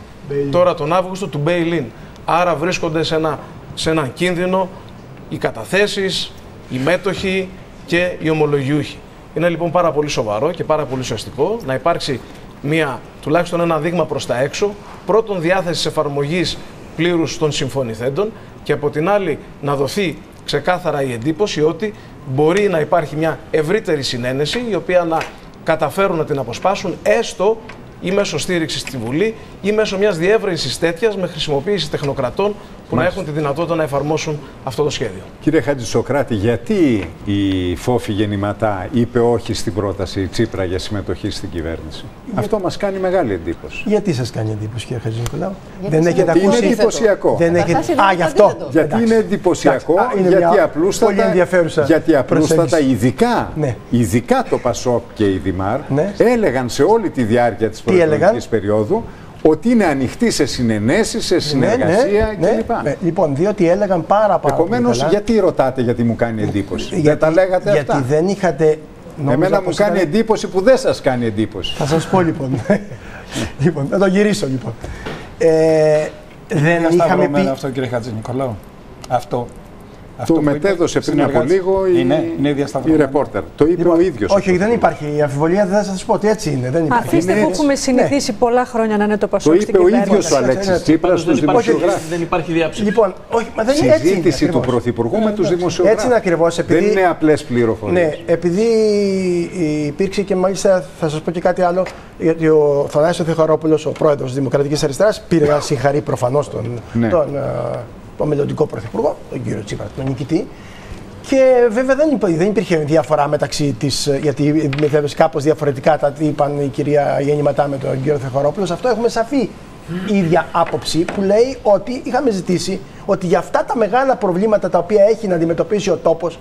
S11: τώρα τον Αύγουστο, του Μπέιλιν. Άρα βρίσκονται σε ένα, σε έναν κίνδυνο οι καταθέσεις, οι μέτοχοι και οι ομολογιούχοι. Είναι λοιπόν πάρα πολύ σοβαρό και πάρα πολύ ουσιαστικό να υπάρξει μια, τουλάχιστον ένα δείγμα προς τα έξω, πρώτον διάθεση εφαρμογής πλήρους των συμφωνηθέντων και από την άλλη να δοθεί ξεκάθαρα η εντύπωση ότι μπορεί να υπάρχει μια ευρύτερη συνένεση η οποία να καταφέρουν να την αποσπάσουν έστω ή μέσω στήριξης στη Βουλή ή μέσω μιας διεύρυνσης τέτοιας με χρησιμοποίηση τεχνοκρατών που να έχουν τη δυνατότητα να εφαρμόσουν αυτό το σχέδιο.
S2: Κύριε Χατζησοκράτη, γιατί η Φόφη Γεννηματά είπε όχι στην πρόταση Τσίπρα για συμμετοχή στην κυβέρνηση; Αυτό μας κάνει μεγάλη εντύπωση.
S8: Γιατί σας κάνει εντύπωση, κύριε Χατζησοκράτη.
S2: Δεν έχετε ακούσει. Είναι εντυπωσιακό.
S8: Δεν έχετε... Α, γι' αυτό.
S2: Γιατί είναι εντυπωσιακό, γιατί απλούστατα, γιατί απλούστατα ειδικά, ναι. ειδικά το Πασόκ και η Δημάρ ναι. έλεγαν σε όλη τη διάρκεια της προεκλογικής περίοδου ότι είναι ανοιχτή σε συνενέσεις, σε ναι, συνεργασία ναι, κλπ. Ναι,
S8: λοιπόν, διότι έλεγαν πάρα πάρα
S2: Επομένως, γιατί ρωτάτε, γιατί μου κάνει εντύπωση;
S8: Γιατί, δεν
S2: τα λέγατε
S8: γιατί
S2: αυτά.
S8: δεν είχατε.
S2: Εμένα μου κάνει εντύπωση που δεν σας κάνει εντύπωση.
S8: Θα σας πω λοιπόν. *laughs* λοιπόν, θα το γυρίσω λοιπόν. Ε,
S1: δεν είχαμε πει. αυτό κύριε Χατζη Νικολάου. Αυτό
S2: αυτό το μετέδωσε πριν από λίγο η, είναι, είναι η ρεπόρτερ. Το είπε λοιπόν, ο ίδιος.
S8: Όχι, δεν υπάρχει. Η αμφιβολία δεν θα σας πω ότι έτσι είναι. Δεν υπάρχει.
S12: Αφήστε που έχουμε συνηθίσει ναι. πολλά χρόνια να είναι το Πασόκ
S2: Το είπε ο ίδιος ο Αλέξης Τσίπρας στους δημοσιογράφους.
S11: Δεν υπάρχει διάψευση.
S8: Λοιπόν, όχι, μα δεν είναι έτσι.
S2: Συζήτηση του Πρωθυπουργού με τους δημοσιογράφους.
S8: Έτσι είναι ακριβώς.
S2: Δεν είναι απλές πληροφορίες.
S8: Ναι, επειδή υπήρξε και μάλιστα θα σας πω και κάτι άλλο. Γιατί ο Θανάσιο Θεοχαρόπουλος, ο πρόεδρος της Δημοκρατικής Αριστεράς, πήρε να συγχαρεί προφανώς τον ναι τον μελλοντικό πρωθυπουργό, τον κύριο Τσίπρα, τον νικητή. Και βέβαια δεν, δεν υπήρχε διαφορά μεταξύ της. Γιατί βέβαια κάπως διαφορετικά τα είπαν η κυρία Γέννη Ματά με τον κύριο Θεχορόπουλο. Αυτό έχουμε σαφή ίδια άποψη που λέει ότι είχαμε ζητήσει ότι για αυτά τα μεγάλα προβλήματα τα οποία έχει να αντιμετωπίσει ο τόπος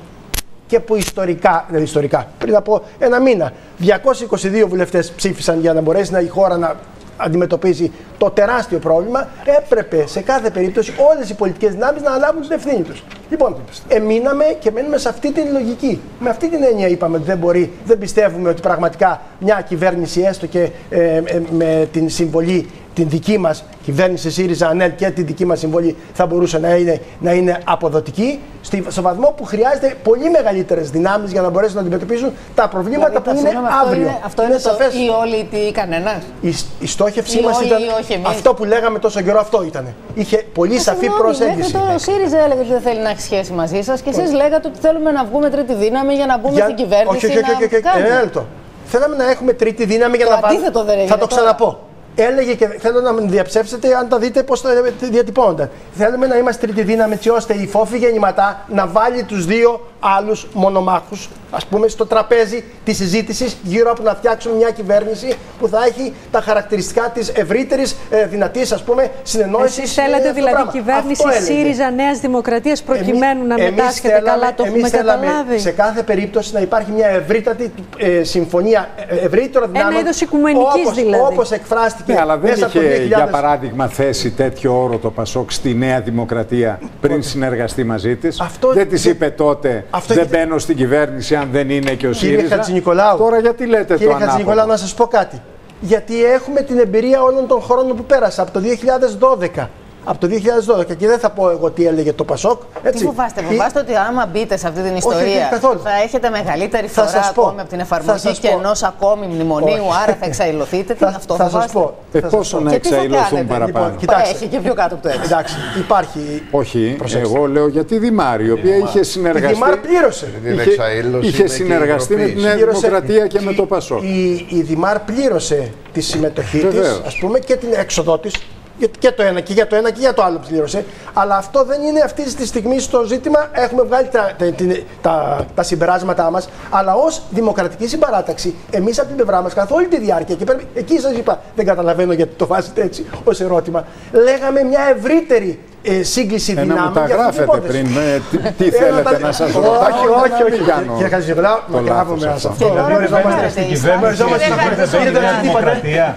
S8: και που ιστορικά, δηλαδή ιστορικά, πριν από ένα μήνα, 222 βουλευτές ψήφισαν για να μπορέσει να η χώρα να αντιμετωπίζει το τεράστιο πρόβλημα, έπρεπε σε κάθε περίπτωση όλες οι πολιτικές δυνάμεις να αναλάβουν την ευθύνη τους. Λοιπόν, εμείναμε και μένουμε σε αυτή την λογική. Με αυτή την έννοια είπαμε ότι δεν μπορεί, δεν πιστεύουμε ότι πραγματικά μια κυβέρνηση έστω και ε, ε, με την συμβολή την δική μας κυβέρνηση ΣΥΡΙΖΑ ΑΝΕΛ και την δική μας συμβολή θα μπορούσε να είναι, να είναι αποδοτική στο βαθμό που χρειάζεται πολύ μεγαλύτερες δυνάμεις για να μπορέσουν να αντιμετωπίσουν τα προβλήματα που είναι αύριο.
S12: Αυτό είναι, αυτό είναι το ή όλοι ή κανένα.
S8: Η, η στόχευσή μας ήταν. αυτό που λέγαμε τόσο καιρό αυτό ήταν. Είχε πολύ σαφή προσέγγιση.
S12: το ΣΥΡΙΖΑ έλεγε ότι δεν θέλει να έχει σχέση μαζί σας και εσείς λέγατε ότι θέλουμε να βγούμε τρίτη δύναμη για να μπούμε στην κυβέρνηση. Όχι, όχι, όχι.
S8: Θέλαμε να έχουμε τρίτη δύναμη για να
S12: βάλουμε.
S8: Θα το ξαναπώ έλεγε και θέλω να με διαψεύσετε αν τα δείτε πώς διατυπώνονται. Θέλουμε να είμαστε τρίτη δύναμη έτσι ώστε η φόφη γεννηματά να βάλει τους δύο άλλους μονομάχους, ας πούμε, στο τραπέζι της συζήτησης γύρω από να φτιάξουμε μια κυβέρνηση που θα έχει τα χαρακτηριστικά της ευρύτερης ε, δυνατής, ας πούμε, συνεννόησης.
S12: Εσείς θέλετε ε, δηλαδή πράγμα. κυβέρνηση ΣΥΡΙΖΑ Νέας Δημοκρατίας προκειμένου εμείς, να μετάσχετε θέλαμε, καλά, το έχουμε καταλάβει.
S8: Σε κάθε περίπτωση να υπάρχει μια ευρύτατη ε, συμφωνία, ε, ευρύτερο δυνάμει.
S12: Ένα είδος οικουμενικής δηλαδή.
S8: Όπως εκφράστηκε
S2: ναι, αλλά δεν είχε, για παράδειγμα, θέσει τέτοιο όρο το Πασόκ στη Νέα Δημοκρατία πριν συνεργαστεί μαζί της. Δεν της είπε τότε αυτό δεν είχε... μπαίνω στην κυβέρνηση αν δεν είναι και ο ΣΥΡΙΖΑ.
S8: Κύριε Χατζηνικολάου.
S2: Τώρα γιατί λέτε
S8: Κύριε
S2: το
S8: Χατζηνικολάου, να σας πω κάτι. Γιατί έχουμε την εμπειρία όλων των χρόνων που πέρασα από το 2012 από το 2012 και δεν θα πω εγώ τι έλεγε το Πασόκ.
S12: Έτσι. Τι φοβάστε, φοβάστε ότι άμα μπείτε σε αυτή την ιστορία
S8: Όχι,
S12: θα έχετε μεγαλύτερη φορά θα ακόμη από την εφαρμογή και ενός ακόμη μνημονίου, άρα θα εξαϊλωθείτε. Τι αυτό
S2: θα σας πω. Ε, πόσο να εξαϊλωθούν παραπάνω;
S12: Λοιπόν, κοιτάξτε. Έχει και πιο κάτω από το έτσι.
S8: Εντάξει, υπάρχει.
S2: Όχι, εγώ λέω για τη Δημάρ, η οποία είχε συνεργαστεί.
S8: Η Δημάρ πλήρωσε.
S2: Είχε συνεργαστεί με την Νέα Δημοκρατία και με το Πασόκ.
S8: Η Δημάρ πλήρωσε τη συμμετοχή της, ας πούμε, και την έξοδό της και το ένα και για το ένα και για το άλλο πλήρωσε. Αλλά αυτό δεν είναι αυτή τη στιγμή στο ζήτημα. Έχουμε βγάλει τα, τα, τα, τα συμπεράσματά μας. Αλλά ως δημοκρατική συμπαράταξη, εμείς από την πλευρά μας καθ' όλη τη διάρκεια, και πρέπει, εκεί σας είπα, δεν καταλαβαίνω γιατί το βάζετε έτσι ως ερώτημα, λέγαμε μια ευρύτερη ε, σύγκληση
S2: ε,
S8: δυνάμεων.
S2: Να μου τα γράφετε πριν, με, τι, τι θέλετε να σας ρωτήσω.
S8: Όχι, όχι, όχι. Κύριε Χατζηγελάου, μακράβομαι
S9: από αυτό.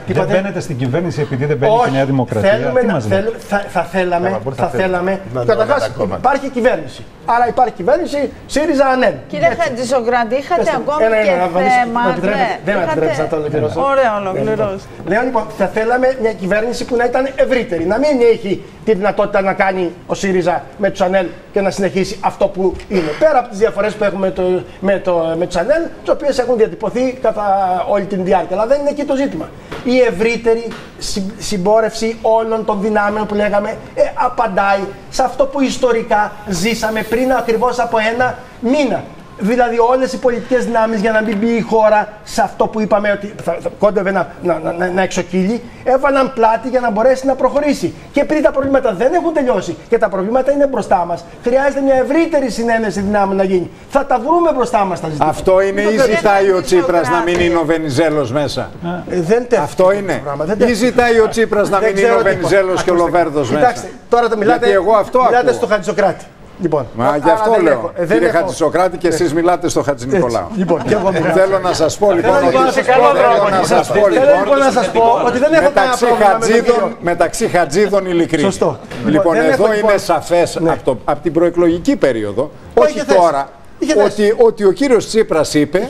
S9: Δεν μπαίνετε στην κυβέρνηση επειδή δεν μπαίνει η Νέα Δημοκρατία.
S8: Θα θέλαμε, θα θέλαμε, καταρχάς υπάρχει κυβέρνηση. Άρα υπάρχει κυβέρνηση, ΣΥΡΙΖΑ ΑΝΕΝ.
S7: Κύριε Χατζησογκράτη, είχατε ακόμη και θέμα.
S8: Δεν με επιτρέπετε να το ολοκληρώσω.
S7: Ωραία, ολοκληρώσω.
S8: Λέω λοιπόν, θα θέλαμε μια κυβέρνηση που να ήταν ευρύτερη, να μην έχει τη δυνατότητα να κάνει ο ΣΥΡΙΖΑ με τους ΑΝΕΛ και να συνεχίσει αυτό που είναι. Πέρα από τις διαφορές που έχουμε το, με, το, με τους ΑΝΕΛ, τις οποίες έχουν διατυπωθεί κατά όλη την διάρκεια. Αλλά δεν είναι εκεί το ζήτημα. Η ευρύτερη συμπόρευση όλων των δυνάμεων που λέγαμε ε, απαντάει σε αυτό που ιστορικά ζήσαμε πριν ακριβώς από ένα μήνα. Δηλαδή όλες οι πολιτικές δυνάμεις για να μην μπει η χώρα σε αυτό που είπαμε ότι θα, θα κόντευε να, να, να, να εξοκύλει, έβαλαν πλάτη για να μπορέσει να προχωρήσει. Και επειδή τα προβλήματα δεν έχουν τελειώσει και τα προβλήματα είναι μπροστά μας, χρειάζεται μια ευρύτερη συνένεση δυνάμεων να γίνει. Θα τα βρούμε μπροστά μας τα ζητήματα.
S2: Αυτό είναι ή ζητάει ο Τσίπρας να μην είναι ο Βενιζέλος μέσα.
S8: Ε, δεν
S2: Αυτό είναι. Ή ζητάει ο Τσίπρας να μην είναι ο Βενιζέλος και ο Λοβέρδος μέσα.
S8: Κοιτάξτε, τώρα το μιλάτε, μιλάτε στο Χατζοκράτη.
S2: Λοιπόν, Μα γι' αυτό λέω. Έχω. Κύριε Χατζησοκράτη και εσείς μιλάτε στο Χατζη Νικολάου.
S8: Λοιπόν, και εγώ
S2: Θέλω να σας πω λοιπόν.
S8: Θέλω να σας πω λοιπόν να σας πω ότι δεν έχω μεταξύ
S2: Χατζίδων, μεταξύ Χατζίδων ειλικρίνη.
S8: Σωστό.
S2: Λοιπόν, εδώ είναι σαφές από την προεκλογική περίοδο, όχι τώρα, ότι, ότι ο κύριος Τσίπρας είπε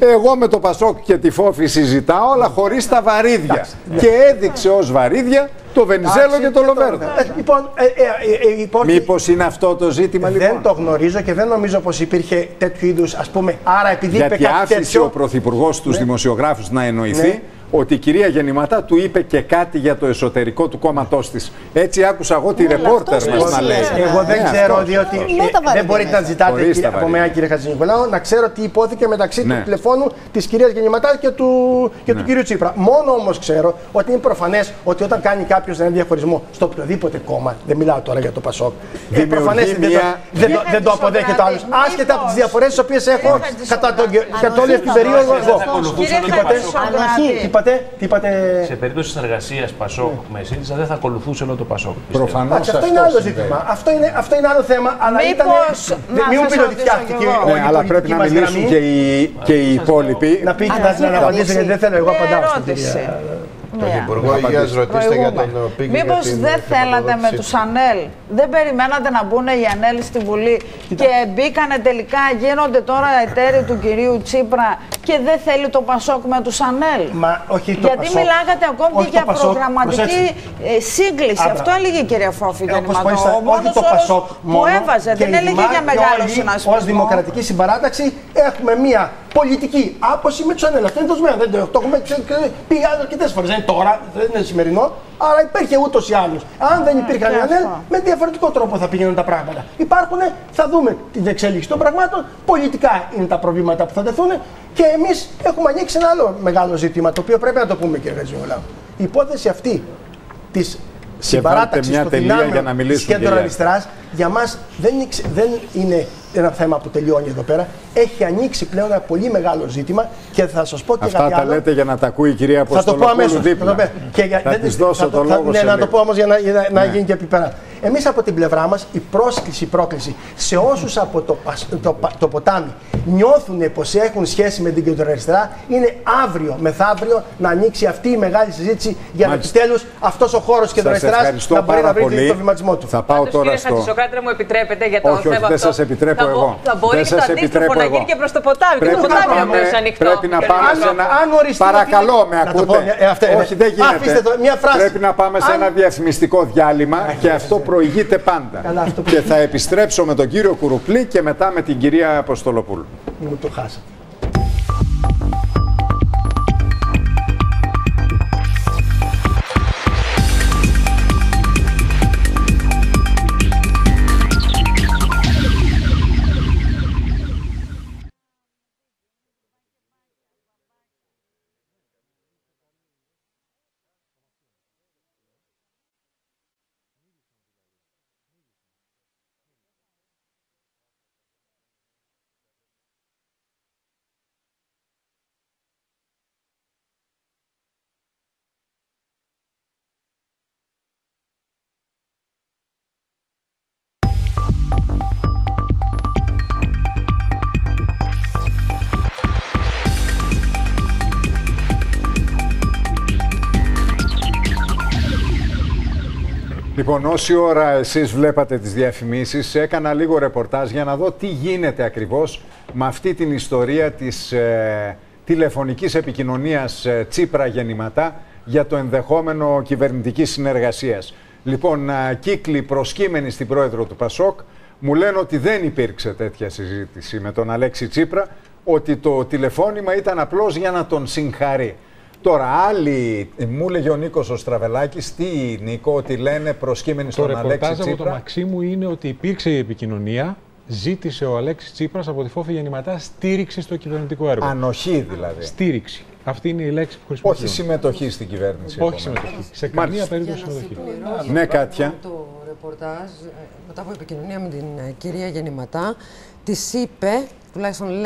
S2: εγώ με το Πασόκ και τη Φόφη συζητάω αλλά χωρίς τα βαρύδια και έδειξε ως βαρύδια το Βενιζέλο και το Λοβέρδο.
S8: Ε, λοιπόν, ε, ε,
S2: ε, Μήπως είναι αυτό το ζήτημα
S8: δεν
S2: λοιπόν;
S8: Δεν το γνωρίζω και δεν νομίζω πως υπήρχε τέτοιου είδους ας πούμε άρα επειδή
S2: Γιατί
S8: είπε κάτι
S2: άφησε ο Πρωθυπουργός τους ναι. δημοσιογράφους να εννοηθεί ναι ότι η κυρία Γεννηματά του είπε και κάτι για το εσωτερικό του κόμματός της. Έτσι άκουσα εγώ τη ναι, ρεπόρτερ μας να λέει.
S8: Εγώ δεν ναι, ξέρω, διότι ε, δεν μπορείτε να ζητάτε κύριε, από μένα, κύριε Χατζηνικολάου, να ξέρω τι υπόθηκε μεταξύ ναι. του τηλεφώνου της κυρίας Γεννηματάς και του, και του ναι. κύριου Τσίπρα. Μόνο όμως ξέρω ότι είναι προφανές ότι όταν κάνει κάποιος ένα διαχωρισμό στο οποιοδήποτε κόμμα, δεν μιλάω τώρα για το Πασόκ, είναι προφανές ότι δεν το αποδέχεται ο άλλος. Άσχετα από τις διαφορές τις οποίες έχω κατά όλη αυτή την περίοδο εγώ είπατε, τι είπατε;
S13: Σε περίπτωση συνεργασίας Πασόκ ναι. με ΣΥΡΙΖΑ δεν θα ακολουθούσε όλο το Πασόκ.
S2: Προφανώς.
S8: Αυτό, αυτό είναι άλλο ζήτημα. Αυτό είναι, αυτό είναι άλλο θέμα. Αλλά
S7: Μήπως,
S8: ήταν. Μην μου πείτε ότι φτιάχτηκε
S2: ναι, αλλά πρέπει να μιλήσουν και οι, και οι υπόλοιποι.
S8: Να πείτε να απαντήσετε γιατί δεν θέλω. Εγώ απαντάω στην κυρία.
S10: Τον ναι. Υπουργό Υγείας ρωτήστε για τον
S7: πίκη. Μήπως δεν θέλατε με τους ΑΝΕΛ, δεν περιμένατε να μπουν οι ΑΝΕΛ στη Βουλή και μπήκανε τελικά, γίνονται τώρα εταίροι του κυρίου Τσίπρα και δεν θέλει το Πασόκ με τους ΑΝΕΛ.
S8: Μα, όχι το
S7: Γιατί μιλάγατε ακόμη και για προγραμματική ε, σύγκληση. Αυτό έλεγε η κυρία Φόφη.
S8: Ε, ο μόνος
S7: που έβαζε, δεν έλεγε για μεγάλο συνασπισμό.
S8: Ω δημοκρατική συμπαράταξη έχουμε μία πολιτική άποση με τους ΑΝΕΛ. Αυτό είναι δοσμένο. Δεν το, το έχουμε πει αρκετές φορές. Δεν είναι τώρα, δεν είναι σημερινό, αλλά υπήρχε ούτως ή άλλως. Αν δεν υπήρχαν οι ΑΝΕΛ, με διαφορετικό τρόπο θα πηγαίνουν τα πράγματα. Υπάρχουν, θα δούμε την εξέλιξη των πραγμάτων. Πολιτικά είναι τα προβλήματα που θα τεθούν και εμείς έχουμε ανοίξει ένα άλλο μεγάλο ζήτημα, το οποίο πρέπει να το πούμε, κύριε Γαζιόλα. Η υπόθεση αυτή της συμπαράταξης των δυνάμεων της κέντρο αριστεράς για μας δεν, δεν είναι ένα θέμα που τελειώνει εδώ πέρα. Έχει ανοίξει πλέον ένα πολύ μεγάλο ζήτημα και θα σας πω και
S2: Αυτά
S8: κάτι
S2: τα λέτε για να τα ακούει η κυρία Αποστολοπούλου
S8: Θα το πω αμέσως.
S2: Θα, θα της δώσω το λόγο
S8: ναι, να το πω όμως για να, για να ναι. γίνει και επιπέρα. Εμείς από την πλευρά μας η πρόσκληση, η πρόκληση σε όσους από το, το, το, ποτάμι νιώθουν πως έχουν σχέση με την κεντροαριστερά είναι αύριο, μεθαύριο να ανοίξει αυτή η μεγάλη συζήτηση για να επιτέλους αυτός ο χώρος κεντροαριστεράς να μπορεί να βρει το βηματισμό του.
S2: Θα πάω τώρα στο.
S14: Κύριε Χατζησοκράτη, μου επιτρέπετε για το
S2: όχι,
S14: θέμα
S2: όχι, δεν σας επιτρέπω επιτρέπω
S14: θα,
S2: εγώ.
S14: Θα μπορεί και το αντίστροφο να γίνει και προς το ποτάμι.
S2: Πρέπει
S14: και το ποτάμι να μείνει ανοιχτό.
S2: Πρέπει να πάμε σε ένα. Παρακαλώ, με ακούτε;
S8: Ε,
S2: Όχι, δεν γίνεται. Πρέπει να πάμε σε ένα διαφημιστικό διάλειμμα και αυτό προηγείται πάντα. Και θα επιστρέψω με τον κύριο Κουρουπλή και μετά με την κυρία Αποστολοπούλου.
S8: Μου το χάσατε.
S2: Λοιπόν, όση ώρα εσείς βλέπατε τις διαφημίσεις, έκανα λίγο ρεπορτάζ για να δω τι γίνεται ακριβώς με αυτή την ιστορία της ε, τηλεφωνικής επικοινωνίας ε, Τσίπρα γεννηματά για το ενδεχόμενο κυβερνητικής συνεργασίας. Λοιπόν, ε, κύκλοι προσκύμενοι στην πρόεδρο του Πασόκ μου λένε ότι δεν υπήρξε τέτοια συζήτηση με τον Αλέξη Τσίπρα, ότι το τηλεφώνημα ήταν απλώς για να τον συγχαρεί. Τώρα, άλλοι, μου έλεγε ο Νίκος ο Στραβελάκης, τι Νίκο, ότι λένε προσκύμενοι στον Αλέξη Τσίπρα. Το
S15: ρεπορτάζ από το Μαξίμου είναι ότι υπήρξε η επικοινωνία, ζήτησε ο Αλέξης Τσίπρας από τη Φόφη Γεννηματά στήριξη στο κυβερνητικό έργο.
S2: Ανοχή δηλαδή.
S15: Στήριξη. Αυτή είναι η λέξη που χρησιμοποιούμε.
S2: Όχι συμμετοχή στην κυβέρνηση.
S15: Όχι συμμετοχή. Σε καμία περίπτωση συμμετοχή.
S2: Ναι, Κάτια.
S16: Το ρεπορτάζ, ε, μετά από επικοινωνία με την ε, κυρία Γεννηματά, της είπε τουλάχιστον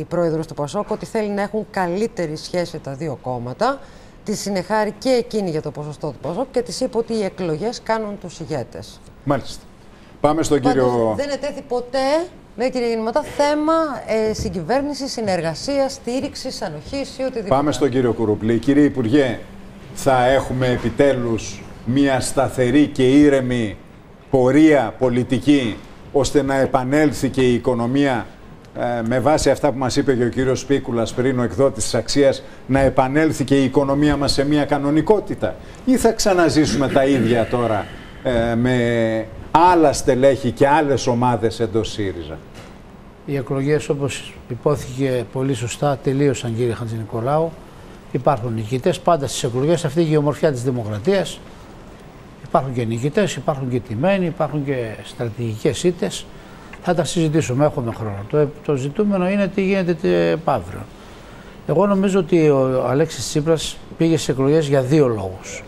S16: η πρόεδρος του Πασόκ, ότι θέλει να έχουν καλύτερη σχέση τα δύο κόμματα. Της συνεχάρει και εκείνη για το ποσοστό του Πασόκ και της είπε ότι οι εκλογές κάνουν τους ηγέτες.
S2: Μάλιστα. Πάμε στον Πάντως, κύριο.
S16: Δεν ετέθη ποτέ, λέει κυρία Γεννηματά, θέμα ε, συγκυβέρνηση, συνεργασία, στήριξη, ανοχή ή οτιδήποτε.
S2: Πάμε στον κύριο Κουρουπλή. Κύριε Υπουργέ, θα έχουμε επιτέλους μια σταθερή και ήρεμη πορεία πολιτική ώστε να επανέλθει και η οικονομία ε, με βάση αυτά που μας είπε και ο κύριος Σπίκουλας πριν, ο εκδότης της αξίας, να επανέλθει και η οικονομία μας σε μια κανονικότητα ή θα ξαναζήσουμε τα ίδια τώρα ε, με άλλα στελέχη και άλλες ομάδες εντός ΣΥΡΙΖΑ;
S17: Οι εκλογές όπως υπόθηκε πολύ σωστά τελείωσαν κύριε Χατζηνικολάου. Υπάρχουν νικητές πάντα στις εκλογές, αυτή η ομορφιά της δημοκρατίας. Υπάρχουν και νικητές, υπάρχουν και τιμένοι, υπάρχουν και στρατηγικές ήττες. Θα τα συζητήσουμε, έχουμε χρόνο. Το, το ζητούμενο είναι τι γίνεται αύριο. Εγώ νομίζω ότι ο Αλέξης Τσίπρας πήγε σε εκλογές για δύο λόγους.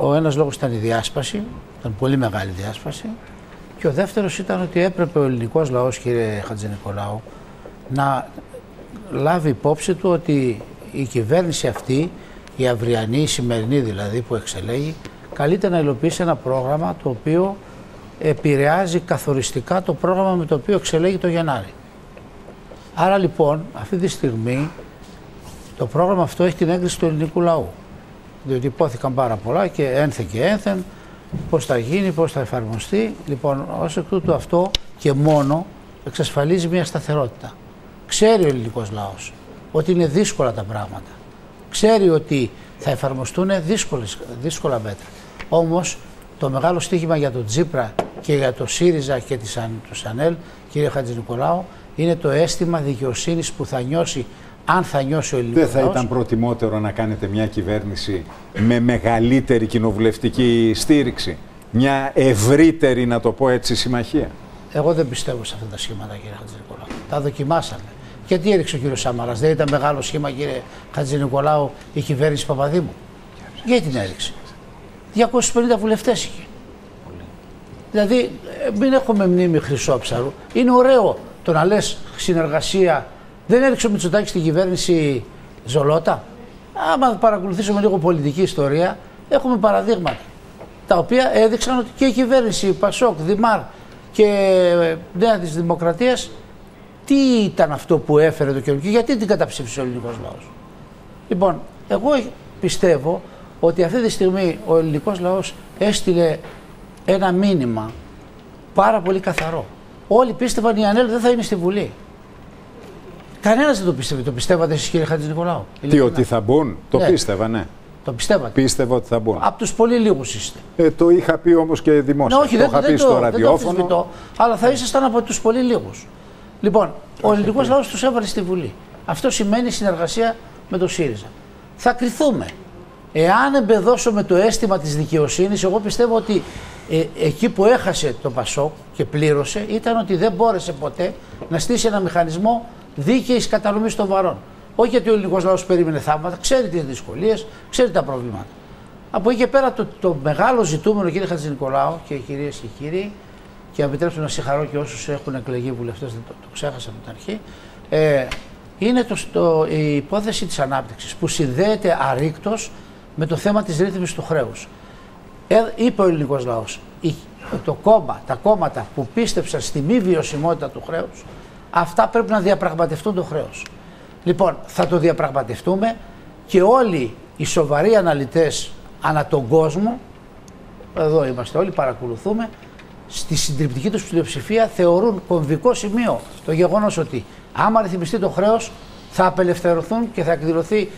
S17: Ο ένας λόγος ήταν η διάσπαση, ήταν πολύ μεγάλη διάσπαση. Και ο δεύτερος ήταν ότι έπρεπε ο ελληνικός λαός, κύριε Χατζηνικολάου, να λάβει υπόψη του ότι η κυβέρνηση αυτή, η αυριανή, η σημερινή δηλαδή που εξελέγει, καλείται να υλοποιήσει ένα πρόγραμμα το οποίο επηρεάζει καθοριστικά το πρόγραμμα με το οποίο εξελέγει το Γενάρη. Άρα λοιπόν αυτή τη στιγμή το πρόγραμμα αυτό έχει την έγκριση του ελληνικού λαού. Διότι υπόθηκαν πάρα πολλά και ένθε και ένθεν πώς θα γίνει, πώς θα εφαρμοστεί. Λοιπόν, ως εκ τούτου αυτό και μόνο εξασφαλίζει μια σταθερότητα. Ξέρει ο ελληνικός λαός ότι είναι δύσκολα τα πράγματα. Ξέρει ότι θα εφαρμοστούν δύσκολες, δύσκολα μέτρα. Όμως το μεγάλο στίχημα για τον Τζίπρα και για το ΣΥΡΙΖΑ και το ΣΑΝΕΛ, κύριε Χατζηνικολάου, είναι το αίσθημα δικαιοσύνης που θα νιώσει, αν θα νιώσει ο ελληνικός.
S2: Δεν θα ήταν προτιμότερο να κάνετε μια κυβέρνηση με μεγαλύτερη κοινοβουλευτική στήριξη, μια ευρύτερη, να το πω έτσι, συμμαχία;
S17: Εγώ δεν πιστεύω σε αυτά τα σχήματα, κύριε Χατζηνικολάου. Τα δοκιμάσαμε. Και τι έριξε ο κύριος Σάμαρα, δεν ήταν μεγάλο σχήμα, κύριε Χατζηνικολάου, η κυβέρνηση Παπαδήμου; Γιατί την έριξε; 250 βουλευτές είχε. Δηλαδή, ε, μην έχουμε μνήμη χρυσόψαρου. Είναι ωραίο το να λες συνεργασία. Δεν έριξε ο Μητσοτάκης στην κυβέρνηση Ζολότα. Άμα παρακολουθήσουμε λίγο πολιτική ιστορία, έχουμε παραδείγματα. Τα οποία έδειξαν ότι και η κυβέρνηση Πασόκ, Δημάρ και ε, Νέα της Δημοκρατίας, τι ήταν αυτό που έφερε το καινούργιο και γιατί την καταψήφισε ο ελληνικός λαός. Λοιπόν, εγώ πιστεύω ότι αυτή τη στιγμή ο ελληνικός λαός έστειλε ένα μήνυμα πάρα πολύ καθαρό. Όλοι πίστευαν η ΑΝΕΛ δεν θα είναι στη Βουλή. Κανένας δεν το πίστευε. Το πιστεύατε εσείς, κύριε Χατζη Νικολάου;
S2: Τι, ότι θα μπουν; Το ναι. πίστευα, ναι.
S17: Το πιστεύατε.
S2: Πίστευα ότι θα μπουν.
S17: Από τους πολύ λίγους είστε.
S2: Ε, το είχα πει όμως και δημόσια.
S17: Ναι, όχι,
S2: το
S17: δεν,
S2: είχα
S17: δεν,
S2: πει
S17: το,
S2: στο
S17: δεν
S2: ραδιόφωνο.
S17: Το αλλά θα ήσασταν από τους πολύ λίγους. Λοιπόν, ο ελληνικός λαός τους έβαλε στη Βουλή. Αυτό σημαίνει συνεργασία με το ΣΥΡΙΖΑ. Θα κρυθούμε. Εάν εμπεδώσουμε το αίσθημα της δικαιοσύνης, εγώ πιστεύω ότι ε, εκεί που έχασε το Πασόκ και πλήρωσε ήταν ότι δεν μπόρεσε ποτέ να στήσει ένα μηχανισμό δίκαιης κατανομής των βαρών. Όχι γιατί ο ελληνικός λαός περίμενε θαύματα, ξέρει τις δυσκολίες, ξέρει τα προβλήματα. Από εκεί και πέρα το, το μεγάλο ζητούμενο, κύριε Χατζη Νικολάου και κυρίες και κύριοι, και επιτρέψτε να συγχαρώ και όσους έχουν εκλεγεί βουλευτές, δεν το, το ξέχασα από την αρχή, ε, είναι το, το, η υπόθεση της ανάπτυξης που συνδέεται αρρήκτως με το θέμα της ρύθμισης του χρέους. Ε, είπε ο ελληνικός λαός, το κόμμα, τα κόμματα που πίστεψαν στη μη βιωσιμότητα του χρέους, αυτά πρέπει να διαπραγματευτούν το χρέος. Λοιπόν, θα το διαπραγματευτούμε και όλοι οι σοβαροί αναλυτές ανά τον κόσμο, εδώ είμαστε όλοι, παρακολουθούμε, στη συντριπτική τους πλειοψηφία θεωρούν κομβικό σημείο το γεγονός ότι άμα ρυθμιστεί το χρέος θα απελευθερωθούν και θα εκδηλωθεί,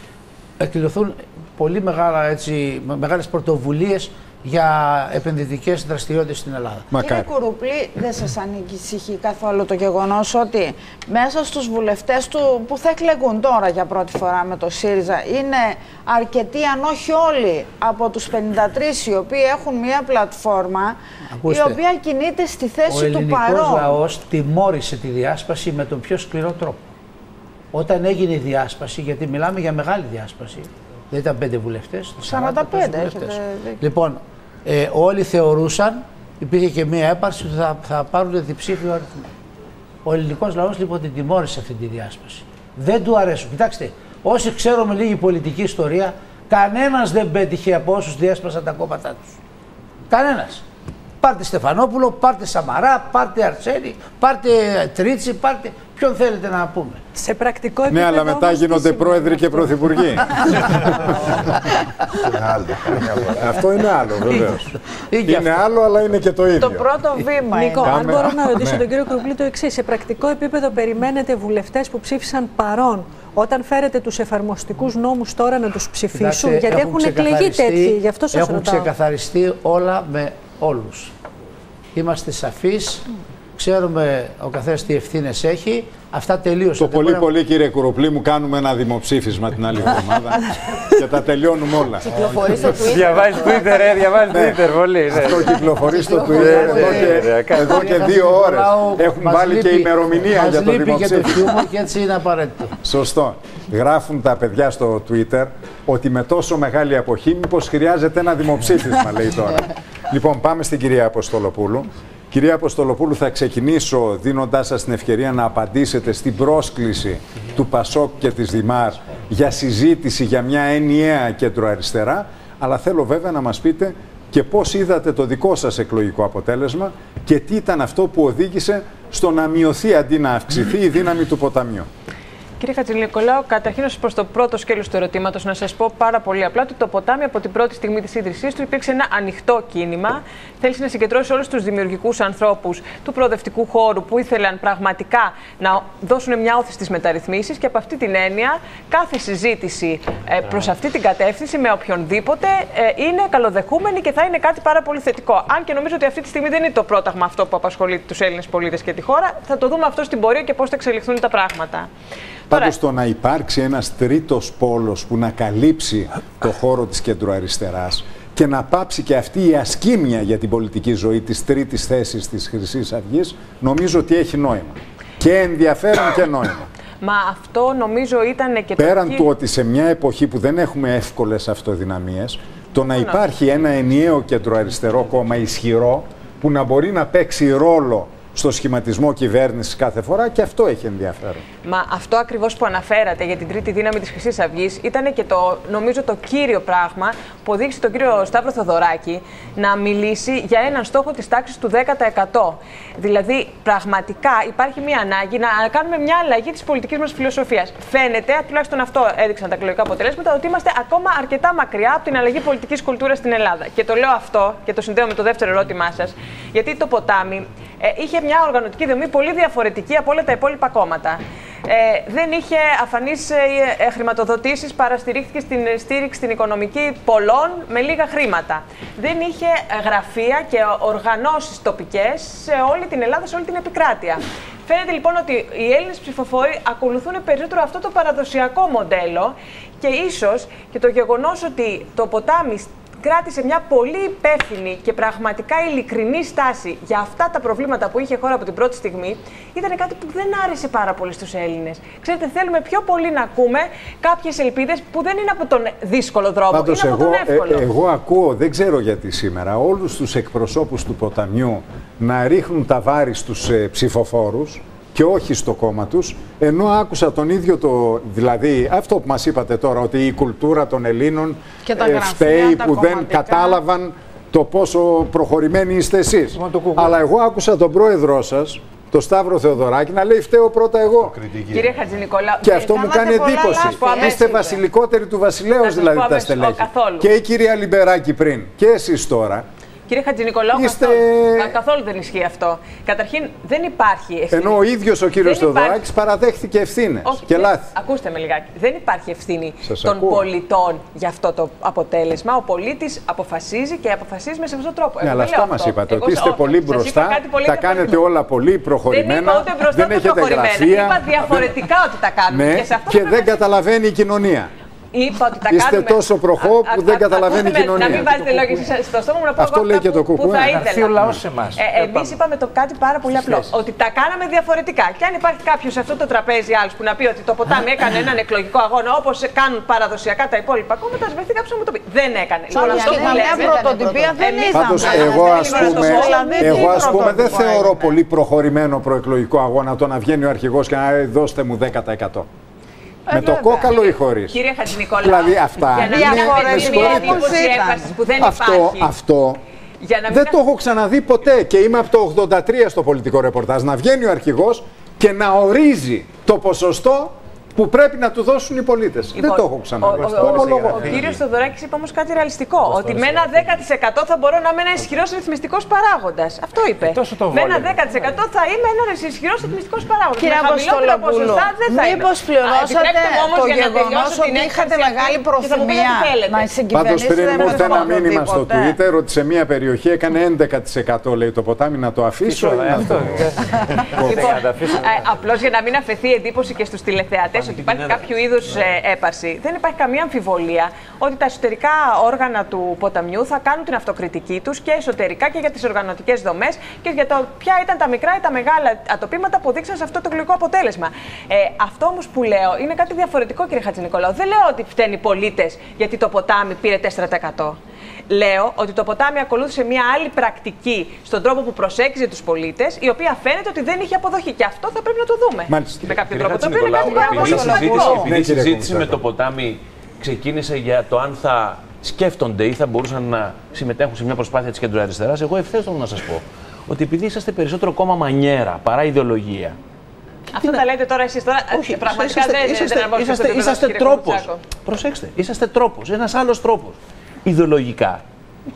S17: εκδηλωθούν πολύ μεγάλα, έτσι, μεγάλες πρωτοβουλίες για επενδυτικές δραστηριότητες στην Ελλάδα.
S7: Μακάρι. Κύριε Κουρουπλή, δεν σας ανησυχεί καθόλου το γεγονός ότι μέσα στους βουλευτές του που θα εκλεγούν τώρα για πρώτη φορά με το ΣΥΡΙΖΑ είναι αρκετοί, αν όχι όλοι, από τους 53 οι οποίοι έχουν μια πλατφόρμα η οποία κινείται στη θέση του παρόν.
S17: Ο λαός τιμώρησε τη διάσπαση με τον πιο σκληρό τρόπο. Όταν έγινε η διάσπαση, γιατί μιλάμε για μεγάλη διάσπαση, δεν ήταν πέντε βουλευτές. 45, 45 έχετε. Λοιπόν, ε, όλοι θεωρούσαν, υπήρχε και μία έπαρση ότι θα, θα πάρουν διψήφιο αριθμό. Ο ελληνικός λαός λοιπόν την τιμώρησε αυτή τη διάσπαση. Δεν του αρέσουν. Κοιτάξτε, όσοι ξέρουμε λίγη πολιτική ιστορία, κανένας δεν πέτυχε από όσους διέσπασαν τα κόμματά τους. Κανένας. Πάρτε Στεφανόπουλο, πάρτε Σαμαρά, πάρτε Αρσένη, πάρτε Τρίτσι, πάρτε. Ποιον θέλετε να πούμε.
S14: Σε πρακτικό επίπεδο.
S2: Ναι, αλλά μετά γίνονται πρόεδροι και πρωθυπουργοί. *laughs* Αυτό είναι άλλο, βεβαίως. Είναι άλλο, αλλά είναι και το ίδιο.
S7: Το πρώτο βήμα.
S14: Νίκο, αν μπορώ να ρωτήσω ναι. τον κύριο Κρουκλή το εξής. Σε πρακτικό επίπεδο περιμένετε βουλευτές που ψήφισαν παρόν όταν φέρετε τους εφαρμοστικούς νόμους τώρα να τους ψηφίσουν, γιατί έχουν, εκλεγεί τέτοιοι. Γι' αυτό σας ρωτάω.
S17: Έχουν ξεκαθαριστεί όλα με όλους. Είμαστε σαφείς, ξέρουμε ο καθένας τι ευθύνες έχει. Αυτά τελείωσαν.
S2: Το πολύ πολύ κύριε Κουροπλή μου κάνουμε ένα δημοψήφισμα την άλλη εβδομάδα *laughs* και τα τελειώνουμε όλα.
S14: Κυκλοφορεί στο Twitter. Διαβάζει Twitter, ε, διαβάζει ναι. Twitter πολύ.
S2: Ναι. Αυτό κυκλοφορεί στο Twitter εδώ και, δύο ώρες. Έχουν βάλει και ημερομηνία για το δημοψήφισμα.
S17: και το χιούμορ και έτσι είναι απαραίτητο.
S2: Σωστό. Γράφουν τα παιδιά στο Twitter ότι με τόσο μεγάλη αποχή μήπως χρειάζεται ένα δημοψήφισμα λέει τώρα. *laughs* Λοιπόν, πάμε στην κυρία Αποστολοπούλου. Κυρία Αποστολοπούλου, θα ξεκινήσω δίνοντάς σας την ευκαιρία να απαντήσετε στην πρόσκληση του Πασόκ και της Δημάρ για συζήτηση για μια ενιαία κέντρο-αριστερά, αλλά θέλω βέβαια να μας πείτε και πώς είδατε το δικό σας εκλογικό αποτέλεσμα και τι ήταν αυτό που οδήγησε στο να μειωθεί αντί να αυξηθεί η δύναμη του ποταμιού.
S14: Κύριε Χατζηλικολάου, καταρχήν προ το πρώτο σκέλος του ερωτήματος να σας πω πάρα πολύ απλά ότι το ποτάμι από την πρώτη στιγμή της ίδρυσής του υπήρξε ένα ανοιχτό κίνημα. Θέλησε να συγκεντρώσεις όλους τους δημιουργικούς ανθρώπους του προοδευτικού χώρου που ήθελαν πραγματικά να δώσουν μια όθηση στις μεταρρυθμίσεις και από αυτή την έννοια κάθε συζήτηση ε, προς αυτή την κατεύθυνση με οποιονδήποτε ε, είναι καλοδεχούμενη και θα είναι κάτι πάρα πολύ θετικό. Αν και νομίζω ότι αυτή τη στιγμή δεν είναι το πρόταγμα αυτό που απασχολεί τους Έλληνες πολίτες και τη χώρα, θα το δούμε αυτό στην πορεία και πώς θα εξελιχθούν τα πράγματα.
S2: Πάντως το να υπάρξει ένας τρίτος πόλος που να καλύψει το χώρο της κεντροαριστεράς και να πάψει και αυτή η ασκήμια για την πολιτική ζωή της τρίτης θέσης της χρυσής Αυγής, νομίζω ότι έχει νόημα. Και ενδιαφέρον και νόημα.
S14: Μα αυτό νομίζω ήταν και
S2: Πέραν το... του ότι σε μια εποχή που δεν έχουμε εύκολες αυτοδυναμίες, το να υπάρχει ένα ενιαίο κεντροαριστερό κόμμα ισχυρό που να μπορεί να παίξει ρόλο στο σχηματισμό κυβέρνησης κάθε φορά και αυτό έχει ενδιαφέρον.
S14: Μα αυτό ακριβώς που αναφέρατε για την τρίτη δύναμη της Χρυσής Αυγής ήταν και το, νομίζω, το κύριο πράγμα που οδήγησε τον κύριο Σταύρο Θοδωράκη να μιλήσει για έναν στόχο της τάξης του 10%. Δηλαδή, πραγματικά υπάρχει μια ανάγκη να κάνουμε μια αλλαγή της πολιτικής μας φιλοσοφίας. Φαίνεται, τουλάχιστον αυτό έδειξαν τα εκλογικά αποτελέσματα, ότι είμαστε ακόμα αρκετά μακριά από την αλλαγή πολιτικής κουλτούρας στην Ελλάδα. Και το λέω αυτό και το συνδέω με το δεύτερο ερώτημά σας, γιατί το ποτάμι ε, είχε μια οργανωτική δομή πολύ διαφορετική από όλα τα υπόλοιπα κόμματα. Ε, δεν είχε αφανείς ε, ε, χρηματοδοτήσεις, παραστηρίχθηκε στην στήριξη στην οικονομική πολλών με λίγα χρήματα. Δεν είχε γραφεία και οργανώσεις τοπικές σε όλη την Ελλάδα, σε όλη την επικράτεια. Φαίνεται λοιπόν ότι οι Έλληνες ψηφοφόροι ακολουθούν περισσότερο αυτό το παραδοσιακό μοντέλο και ίσως και το γεγονός ότι το ποτάμι κράτησε μια πολύ υπεύθυνη και πραγματικά ειλικρινή στάση για αυτά τα προβλήματα που είχε η χώρα από την πρώτη στιγμή, ήταν κάτι που δεν άρεσε πάρα πολύ στους Έλληνες. Ξέρετε, θέλουμε πιο πολύ να ακούμε κάποιες ελπίδες που δεν είναι από τον δύσκολο δρόμο,
S2: Πάντως
S14: είναι από τον εύκολο.
S2: Ε, εγώ ακούω, δεν ξέρω γιατί σήμερα, όλους τους εκπροσώπους του ποταμιού να ρίχνουν τα βάρη στους ε, ψηφοφόρους και όχι στο κόμμα τους, ενώ άκουσα τον ίδιο το, δηλαδή αυτό που μας είπατε τώρα, ότι η κουλτούρα των Ελλήνων
S7: και τα ε,
S2: φταίει που δεν κατάλαβαν το πόσο προχωρημένοι είστε εσείς. Αλλά εγώ άκουσα τον πρόεδρό σας, το Σταύρο Θεοδωράκη, να λέει φταίω πρώτα εγώ.
S14: Κύριε Χατζηνικόλα,
S2: και αυτό μου κάνει εντύπωση. Είστε βασιλικότεροι του βασιλέως δηλαδή τα στελέχη. Και η κυρία Λιμπεράκη πριν και εσείς τώρα.
S14: Κύριε Χατζηνικολάου, Είστε... καθόλου, καθόλου δεν ισχύει αυτό. Καταρχήν, δεν υπάρχει ευθύνη.
S2: Ενώ ο ίδιος ο κύριος Θεοδωράκη υπάρχει... παραδέχθηκε ευθύνες και λάθη.
S14: Ακούστε με λιγάκι. Δεν υπάρχει ευθύνη των πολιτών για αυτό το αποτέλεσμα. Ο πολίτης αποφασίζει και αποφασίζει με σεβαστό τρόπο.
S2: Ναι, αλλά αυτό μας είπατε. Ότι είστε πολύ μπροστά, τα κάνετε όλα πολύ προχωρημένα.
S14: Δεν είπα ούτε μπροστά
S2: δεν έχετε
S14: γραφεία. Είπα διαφορετικά ότι τα κάνουμε.
S2: Ναι, και δεν καταλαβαίνει η κοινωνία.
S14: Είπα ότι τα
S2: Είστε
S14: κάνουμε.
S2: τόσο προχώ που δεν καταλαβαίνει η κοινωνία.
S14: Να μην βάζετε λόγια στο στόμα μου να πω
S2: Αυτό λέει και το κουκού.
S14: Που θα ήθελα.
S17: ο λαό σε εμάς.
S14: Ε, Εμείς είπαμε το κάτι πάρα πολύ απλό. Ότι τα κάναμε διαφορετικά. Και αν υπάρχει κάποιος σε αυτό το τραπέζι άλλος που να πει ότι το ποτάμι έκανε έναν εκλογικό αγώνα όπως κάνουν παραδοσιακά τα υπόλοιπα κόμματα, ας βρεθεί κάποιος να μου το πει. Δεν έκανε.
S7: Αλλά αυτό που λέμε πρωτοτυπία δεν είδαμε.
S2: εγώ ας πούμε, εγώ ας πούμε δεν θεωρώ πολύ προχωρημένο προεκλογικό αγώνα το να βγαίνει ο αρχηγός και να δώστε μου 10%. Ε, με το κόκαλο ή χωρίς;
S14: Κύριε Χατζηνικόλα.
S2: Δηλαδή αυτά.
S14: Για να μην που δεν
S2: αυτό,
S14: υπάρχει.
S2: αυτό
S14: για να
S2: δεν το έχω ξαναδεί ποτέ και είμαι από το 83 στο πολιτικό ρεπορτάζ. Να βγαίνει ο αρχηγός και να ορίζει το ποσοστό που πρέπει να του δώσουν οι πολίτες. Δεν
S14: Λοιπόν,
S2: το έχω ξαναδεί.
S14: Ο, ο, ο, ο κύριος Θεοδωράκης είπε όμως κάτι ρεαλιστικό. Ότι με ένα 10% θα μπορώ να είμαι ένας ισχυρός ρυθμιστικός παράγοντας. Αυτό είπε. Με ένα 10% θα είμαι ένας ισχυρός ρυθμιστικός παράγοντας.
S7: Κύριε Αποστολοπούλου, μήπως πληρώσατε το γεγονός ότι είχατε μεγάλη προθυμία; να
S2: συγκυβερνήσετε
S7: Πάντως
S2: πριν μου ήρθε ένα μήνυμα στο Twitter ότι σε μια περιοχή έκανε 11% λέει το ποτάμι να το αφήσω.
S14: Απλώς για να μην αφαιθεί εντύπωση και στους τηλεθεατές ότι υπάρχει κάποιο είδους ε, έπαρση. Δεν υπάρχει καμία αμφιβολία ότι τα εσωτερικά όργανα του ποταμιού θα κάνουν την αυτοκριτική τους και εσωτερικά και για τις οργανωτικές δομές και για το ποια ήταν τα μικρά ή τα μεγάλα ατοπήματα που δείξαν σε αυτό το γλυκό αποτέλεσμα. Ε, αυτό όμως που λέω είναι κάτι διαφορετικό, κύριε Χατζηνικολάου. Δεν λέω ότι φταίνει οι πολίτες γιατί το ποτάμι πήρε 4% λέω ότι το ποτάμι ακολούθησε μια άλλη πρακτική στον τρόπο που προσέγγιζε τους πολίτες, η οποία φαίνεται ότι δεν είχε αποδοχή. Και αυτό θα πρέπει να το δούμε.
S2: Μάλιστα.
S14: Με κάποιο τρόπο. Το οποίο είναι κάτι πάρα πολύ
S13: σημαντικό. Επειδή η συζήτηση με το ποτάμι ξεκίνησε για το αν θα σκέφτονται ή θα μπορούσαν να συμμετέχουν σε μια προσπάθεια της κεντροαριστερά, εγώ ευθέως να σας πω ότι επειδή είσαστε περισσότερο κόμμα μανιέρα παρά ιδεολογία,
S14: αυτό τα λέτε τώρα εσείς. Τώρα,
S13: Όχι,
S14: πραγματικά
S13: είσαστε,
S14: δεν
S13: είσαστε,
S14: δεν
S13: είσαστε, είσαστε, είσαστε τρόπος. Προσέξτε, είσαστε τρόπος. Ένας άλλος τρόπος. Ιδεολογικά.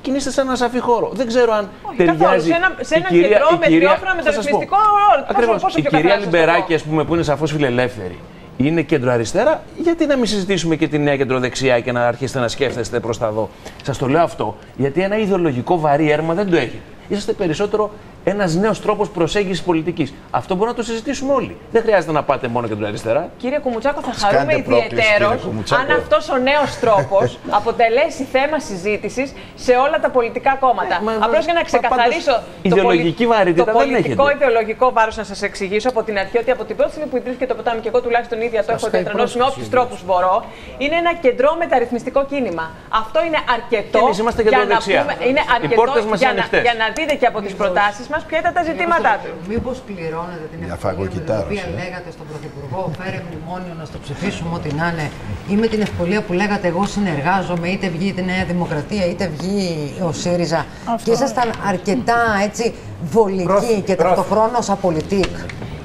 S13: Κινείστε σε ένα σαφή χώρο. Δεν ξέρω αν
S14: Όχι,
S13: ταιριάζει.
S14: Καθόλου. Σε ένα, σε ένα
S13: η κυρία,
S14: κεντρό
S13: η
S14: με
S13: κυρία,
S14: τριόφρονα μεταρρυθμιστικό ρόλο.
S13: Ακριβώς.
S14: Πόσο,
S13: η
S14: πιο
S13: κυρία
S14: καθαρά σας το πω.
S13: Λιμπεράκη, ας πούμε, που είναι σαφώς φιλελεύθερη, είναι κέντρο-αριστερά, γιατί να μην συζητήσουμε και τη νέα κεντροδεξιά και να αρχίσετε να σκέφτεστε προς τα δω; Σας το λέω αυτό, γιατί ένα ιδεολογικό βαρύ έρμα δεν το έχετε. Είσαστε περισσότερο ένας νέος τρόπος προσέγγισης πολιτικής. Αυτό μπορούμε να το συζητήσουμε όλοι. Δεν χρειάζεται να πάτε μόνο κεντροαριστερά.
S14: Κύριε Κουμουτσάκο, θα
S13: Κάντε
S14: χαρούμε
S13: πρόκληση,
S14: ιδιαίτερω
S13: κύριε Κουμουτσάκο.
S14: αν αυτός ο νέος τρόπος *laughs* αποτελέσει θέμα συζήτησης σε όλα τα πολιτικά κόμματα. Απλώς για να ξεκαθαρίσω το,
S13: ιδεολογική
S14: πολι-
S13: βαρύτητα
S14: το
S13: δεν
S14: πολιτικό
S13: έχετε.
S14: ιδεολογικό βάρος να σας εξηγήσω από την αρχή ότι από την πρώτη στιγμή που ιδρύθηκε το ποτάμι και εγώ τουλάχιστον ίδια το έχω διατρανώσει με όποιους τρόπους μπορώ, είναι ένα κεντρό μεταρρυθμιστικό κίνημα. Αυτό είναι αρκετό.
S13: Και εμείς είμαστε
S14: για να
S13: κεντροδεξιά.
S14: πούμε- Είναι
S13: Οι
S14: αρκετό
S13: πόρτες μας
S14: για,
S13: είναι
S14: να,
S13: ανοιχτές.
S14: για να δείτε και από τις προτάσεις μας ποια ήταν τα ζητήματά του.
S16: Μήπως πληρώνετε την
S10: Για
S16: ευκαιρία με την
S10: φαγοκυτάρωση,
S16: οποία
S10: ε.
S16: λέγατε στον Πρωθυπουργό φέρε μνημόνιο να στο ψηφίσουμε ό,τι να είναι ή με την ευκολία που λέγατε εγώ συνεργάζομαι είτε βγει η Νέα Δημοκρατία είτε βγει ο ΣΥΡΙΖΑ και ήσασταν αρκετά έτσι βολικοί και ταυτοχρόνως απολυτικ.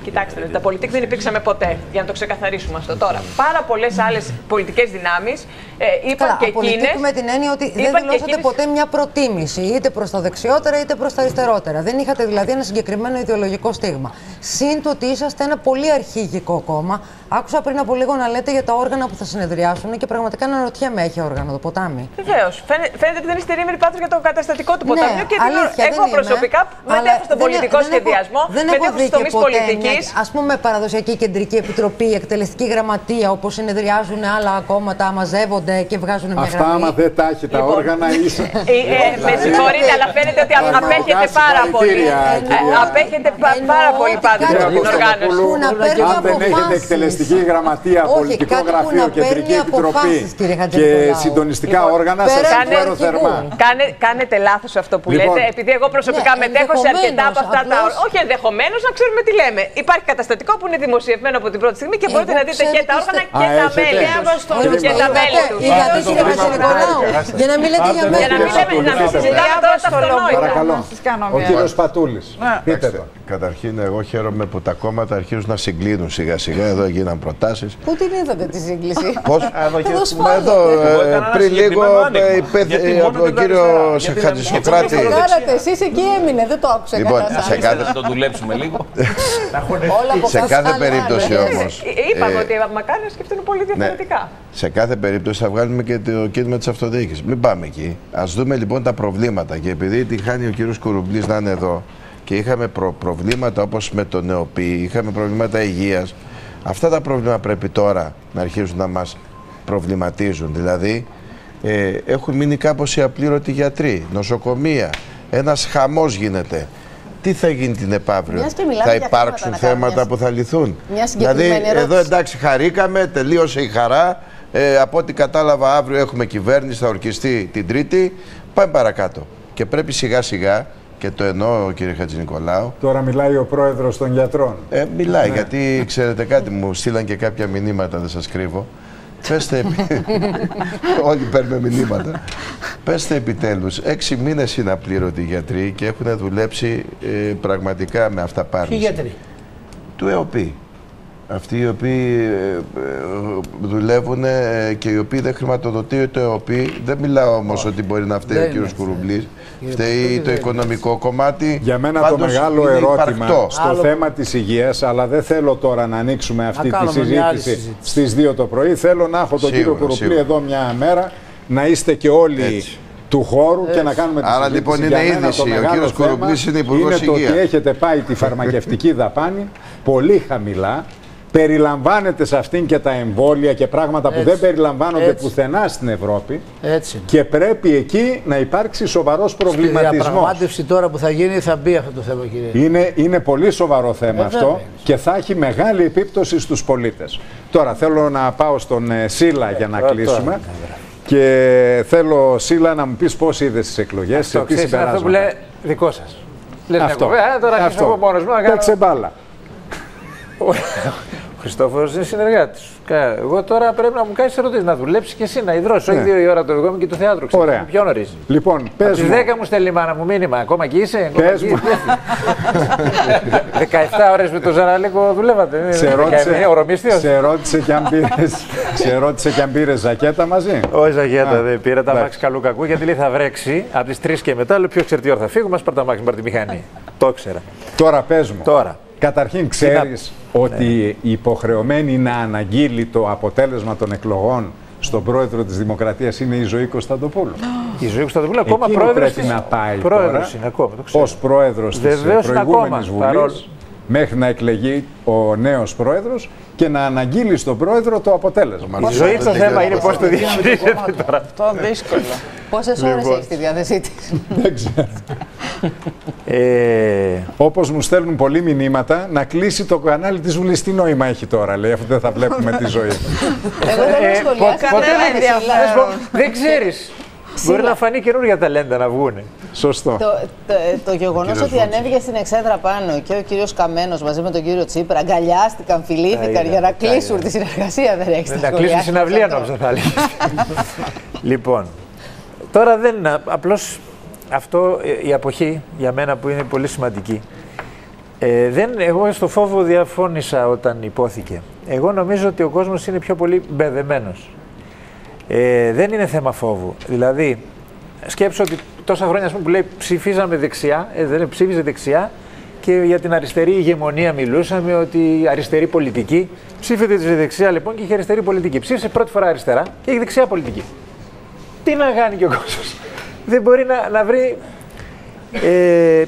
S14: Κοιτάξτε, τα πολιτικ δεν υπήρξαμε ποτέ, για να το ξεκαθαρίσουμε αυτό. Τώρα, πάρα πολλές άλλες πολιτικές δυνάμεις ε, είπαν Καλά, και εκείνε.
S16: με την έννοια ότι δεν δηλώσατε εκείνες... ποτέ μια προτίμηση, είτε προς τα δεξιότερα είτε προς τα αριστερότερα. Δεν είχατε δηλαδή ένα συγκεκριμένο ιδεολογικό στίγμα. Συν το ότι είσαστε ένα πολύ αρχηγικό κόμμα. Άκουσα πριν από λίγο να λέτε για τα όργανα που θα συνεδριάσουν και πραγματικά να ρωτιέμαι, έχει όργανο το ποτάμι.
S14: Βεβαίω. Φαίνεται ότι δεν είστε ρήμεροι πάντω για το καταστατικό του ποτάμιου ναι, και αλήθεια, εγώ προσωπικά μετέχω στον πολιτικό σχεδιασμό, μετέχω στου τομεί πολιτική.
S16: Α πούμε, παραδοσιακή κεντρική επιτροπή, εκτελεστική γραμματεία, όπω συνεδριάζουν άλλα κόμματα, μαζεύονται και βγάζουν μια
S2: Αυτά, άμα δεν τα έχει τα λοιπόν, όργανα, είσαι.
S14: Ε, ε, με συγχωρείτε, αλλά φαίνεται ότι απέχετε πάρα πολύ. Απέχετε πάρα πολύ πάντω από την οργάνωση.
S2: Αν δεν έχετε εκτελεστική γραμματεία, πολιτικό γραφείο, κεντρική επιτροπή και συντονιστικά όργανα, σας συγχαίρω θερμά.
S14: Κάνετε λάθος αυτό που λοιπόν, λέτε, επειδή εγώ προσωπικά ναι, μετέχω σε αρκετά από αυτά τα όργανα. Όχι ενδεχομένως να ξέρουμε τι λέμε. Υπάρχει καταστατικό που είναι δημοσιευμένο από την πρώτη στιγμή και μπορείτε να δείτε και τα όργανα και τα μέλη. Και τα μέλη του.
S16: Για να μην λέτε για μένα. Για να μην λέμε να συζητάμε
S14: τώρα τα αυτονόητα.
S2: Παρακαλώ. Ο κύριος Πατούλης. Πείτε το.
S10: Καταρχήν, εγώ χαίρομαι που τα κόμματα αρχίζουν να συγκλίνουν σιγά σιγά. Εδώ έγιναν προτάσεις.
S12: Πού την είδατε τη σύγκληση; *laughs*
S10: Πώς; Εδώ, πριν λίγο ο κύριο Χατζησοκράτη.
S12: Κάνατε, εσείς εκεί έμεινε, δεν το άκουσα
S13: λοιπόν, σε κάθε... Να το δουλέψουμε λίγο. *laughs*
S10: σε κάθε περίπτωση όμως.
S14: Είπαμε ότι μακάρι να σκεφτούν πολύ ναι. διαφορετικά.
S10: Σε κάθε περίπτωση θα βγάλουμε και το κίνημα της αυτοδιοίκησης. Μην πάμε εκεί. Α δούμε λοιπόν τα προβλήματα. Και επειδή τη χάνει ο κύριος Κουρουμπλή να είναι εδώ και είχαμε προ προβλήματα όπως με το νεοπή, είχαμε προβλήματα υγείας. Αυτά τα προβλήματα πρέπει τώρα να αρχίσουν να μας προβληματίζουν. Δηλαδή, ε, έχουν μείνει κάπως οι απλήρωτοι γιατροί, νοσοκομεία. Ένας χαμός γίνεται. Τι θα γίνει την επαύριο, θα υπάρξουν θέματα, που θα λυθούν. δηλαδή, εδώ εντάξει, χαρήκαμε, τελείωσε η χαρά. Ε, από ό,τι κατάλαβα, αύριο έχουμε κυβέρνηση, θα ορκιστεί την Τρίτη. Πάμε παρακάτω. Και πρέπει σιγά σιγά, και το εννοώ κύριε Χατζη Νικολάου.
S2: Τώρα μιλάει ο πρόεδρος των γιατρών.
S10: Ε, μιλάει, ναι. γιατί ξέρετε κάτι, μου στείλαν και κάποια μηνύματα, δεν σας κρύβω. Πέστε, *laughs* όλοι παίρνουμε μηνύματα. Πέστε επιτέλους, έξι μήνες είναι απλήρωτοι οι γιατροί και έχουν δουλέψει ε, πραγματικά με αυτά πάνω.
S17: Ποιοι γιατροί;
S10: Του ΕΟΠΗ αυτοί οι οποίοι ε, ε, δουλεύουν ε, και οι οποίοι δεν χρηματοδοτεί το ΕΟΠΗ. Δεν μιλάω όμως ότι μπορεί να φταίει ο κ. Κουρουμπλής. Φταίει το οικονομικό κομμάτι.
S2: Για μένα το μεγάλο ερώτημα στο θέμα της υγείας, αλλά δεν θέλω τώρα να ανοίξουμε αυτή τη συζήτηση στις 2 το πρωί. Θέλω να έχω τον κύριο Κουρουμπλή εδώ μια μέρα, να είστε και όλοι του χώρου και να κάνουμε τη
S10: Άρα λοιπόν είναι είδηση. Ο κ. Κουρουμπλής είναι υπουργός
S2: Είναι το ότι έχετε πάει τη φαρμακευτική *laughs* δαπάνη πολύ χαμηλά περιλαμβάνεται σε αυτήν και τα εμβόλια και πράγματα που δεν περιλαμβάνονται Έτσι. πουθενά στην Ευρώπη.
S17: Έτσι.
S2: Και πρέπει εκεί να υπάρξει σοβαρός προβληματισμός. Στη
S17: διαπραγμάτευση τώρα που θα γίνει θα μπει αυτό το θέμα, κύριε.
S2: Είναι, είναι πολύ σοβαρό θέμα ε, αυτό και θα έχει μεγάλη επίπτωση στους πολίτες. Τώρα θέλω να πάω στον ε, Σίλα για να ε, κλείσουμε. Και θέλω, Σίλα, να μου πεις πώς είδες τις εκλογές,
S17: σε τι συμπεράσματα. Αυτό που λέει δικό σας.
S2: αυτό.
S17: τώρα αυτό. εγώ μόνος μου.
S2: Παίξε μπάλα.
S17: Χριστόφορος είναι συνεργάτης. Εγώ τώρα πρέπει να μου κάνεις ερωτήσεις, να δουλέψεις και εσύ, να υδρώσεις. Ναι. Όχι δύο η ώρα το εγώ και το θέατρο. Ξέρω.
S2: Ωραία.
S17: Πιο νωρί.
S2: Λοιπόν, πες.
S17: Από τι 10 μου στέλνει η μάνα μου μήνυμα. Ακόμα και είσαι.
S2: Πες μου.
S17: 17 ώρες με το Ζαραλίκο δουλεύατε.
S2: Σε ρώτησε, σε ρώτησε και αν πήρε σε ρώτησε και αν πήρες ζακέτα μαζί;
S17: Όχι ζακέτα, δεν πήρα τα μάξι καλού κακού γιατί λέει θα βρέξει από τις 3 και μετά. Λέω ποιο ξέρει τι ώρα θα φύγουμε, μα πάρει τα μάξι, πάρει τη μηχανή. Το ήξερα.
S2: Τώρα πες μου.
S17: Τώρα.
S2: Καταρχήν ξέρεις ότι ναι. υποχρεωμένη να αναγγείλει το αποτέλεσμα των εκλογών στον πρόεδρο της Δημοκρατίας είναι η Ζωή Κωνσταντοπούλου.
S17: Η Ζωή Κωνσταντοπούλου ακόμα πρόεδρος
S2: πρέπει να πάει τώρα είναι ακόμα, το ως πρόεδρος Βεβαίως της προηγούμενης Βουλής παρόλο. Μέχρι να εκλεγεί ο νέος πρόεδρος και να αναγγείλει στον πρόεδρο το αποτέλεσμα.
S17: Η ζωή το θέμα είναι πώς το διαχειρίζεται τώρα.
S12: Αυτό δύσκολο. Πόσες ώρες λοιπόν. έχεις στη διάθεσή της; *laughs*
S2: Δεν ξέρω. Ε... Όπως μου στέλνουν πολλοί μηνύματα, να κλείσει το κανάλι της Βουλής. Τι νόημα έχει τώρα, λέει, αφού δεν θα βλέπουμε τη ζωή.
S12: Εγώ δεν σχολιάσω.
S17: Δεν ξέρεις. Μπορεί να φανεί καινούργια ταλέντα να βγουν.
S2: Σωστό.
S12: Το, το, το γεγονός ότι ανέβηκε στην εξέδρα πάνω και ο κύριος Καμένος μαζί με τον κύριο Τσίπρα αγκαλιάστηκαν, φιλήθηκαν για να κλείσουν τη συνεργασία. Δεν έχεις
S17: Να κλείσουν τη συναυλία, νόμιζα θα *laughs* Λοιπόν, τώρα δεν είναι. Απλώς αυτό η αποχή για μένα που είναι πολύ σημαντική.
S18: Ε, δεν, εγώ στο φόβο διαφώνησα όταν υπόθηκε. Εγώ νομίζω ότι ο κόσμος είναι πιο πολύ μπεδεμένος. Ε, δεν είναι θέμα φόβου. Δηλαδή, σκέψω ότι τόσα χρόνια πούμε, που λέει ψηφίζαμε δεξιά, ε, δεν ψήφιζε δεξιά και για την αριστερή ηγεμονία μιλούσαμε, ότι αριστερή πολιτική. Ψήφιζε τη δεξιά λοιπόν και είχε αριστερή πολιτική. Ψήφισε πρώτη φορά αριστερά και έχει δεξιά πολιτική. Τι να κάνει και ο κόσμος. δεν μπορεί να, να βρει. Ε,